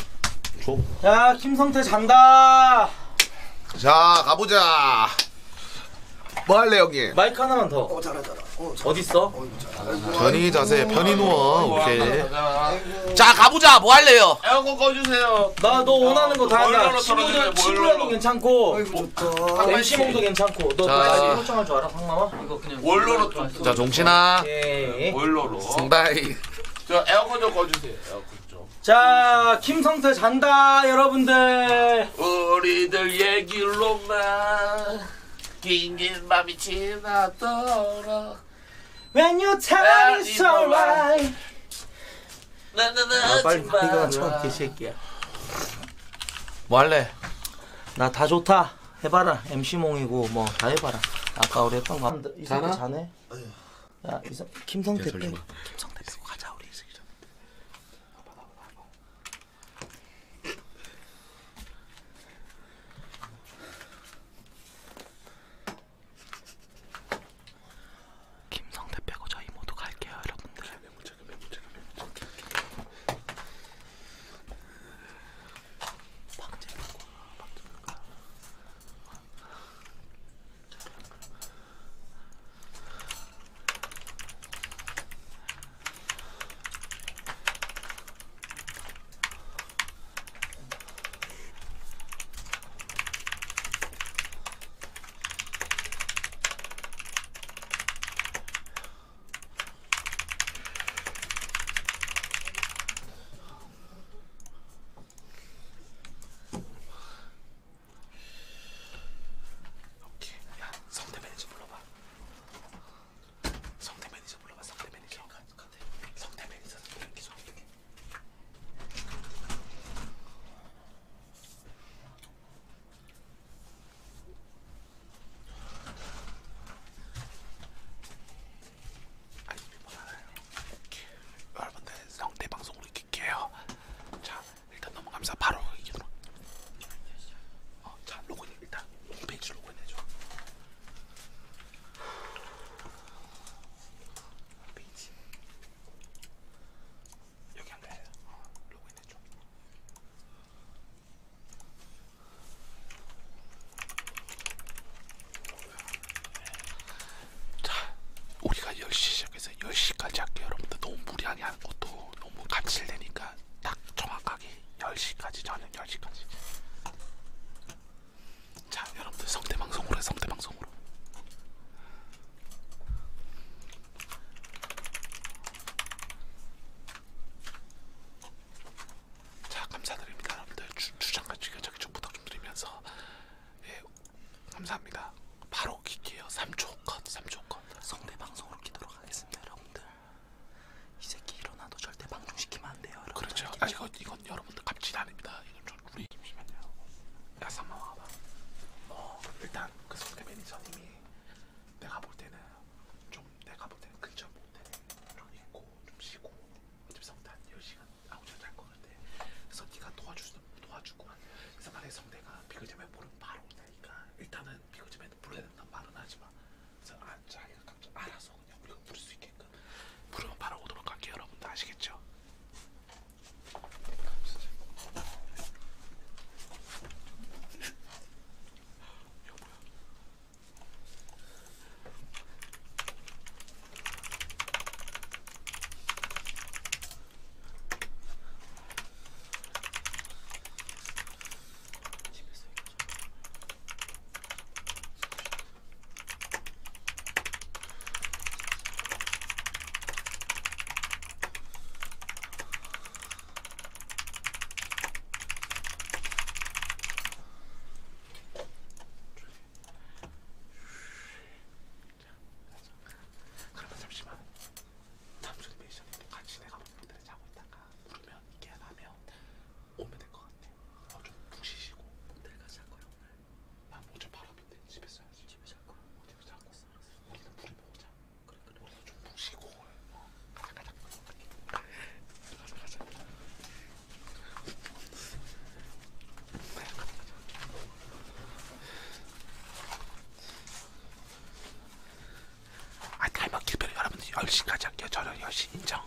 줘. 야 김성태 잔다 자, 가보자. 뭐 할래, 형님? 마이크 하나만 더 어 잘하 잘하. 어 잘. 어딨어? 편히 자세, 편히 누워. 오케이. 자, 자, 가보자. 뭐 할래요? 에어컨 꺼주세요. 나 너 원하는 거 다 한다 친구들 친구들도 보일러로. 괜찮고 어이구 좋다. MC몽도 괜찮고 너 자. 나 설정할 줄 알아 상마마? 이거 그냥 원로로 좀. 자, 종신아. 오케이 보일러로. 성다이. 저 에어컨 좀 꺼주세요. 에어컨 좀. 자 김성태 잔다 여러분들. 우리들 얘기로만 긴긴 밤이 지나도록. When you tell me so right 나나나 아, 빨리 이거 쳐 개새끼야. 뭐 할래? 나 다 좋다. 해봐라. MC몽이고 뭐 다 해봐라. 아까 우리 했던 거. 자나? 자네? 야 이성 김성태 빼. 김성태 10시까지 할게요 저녁 10시 인정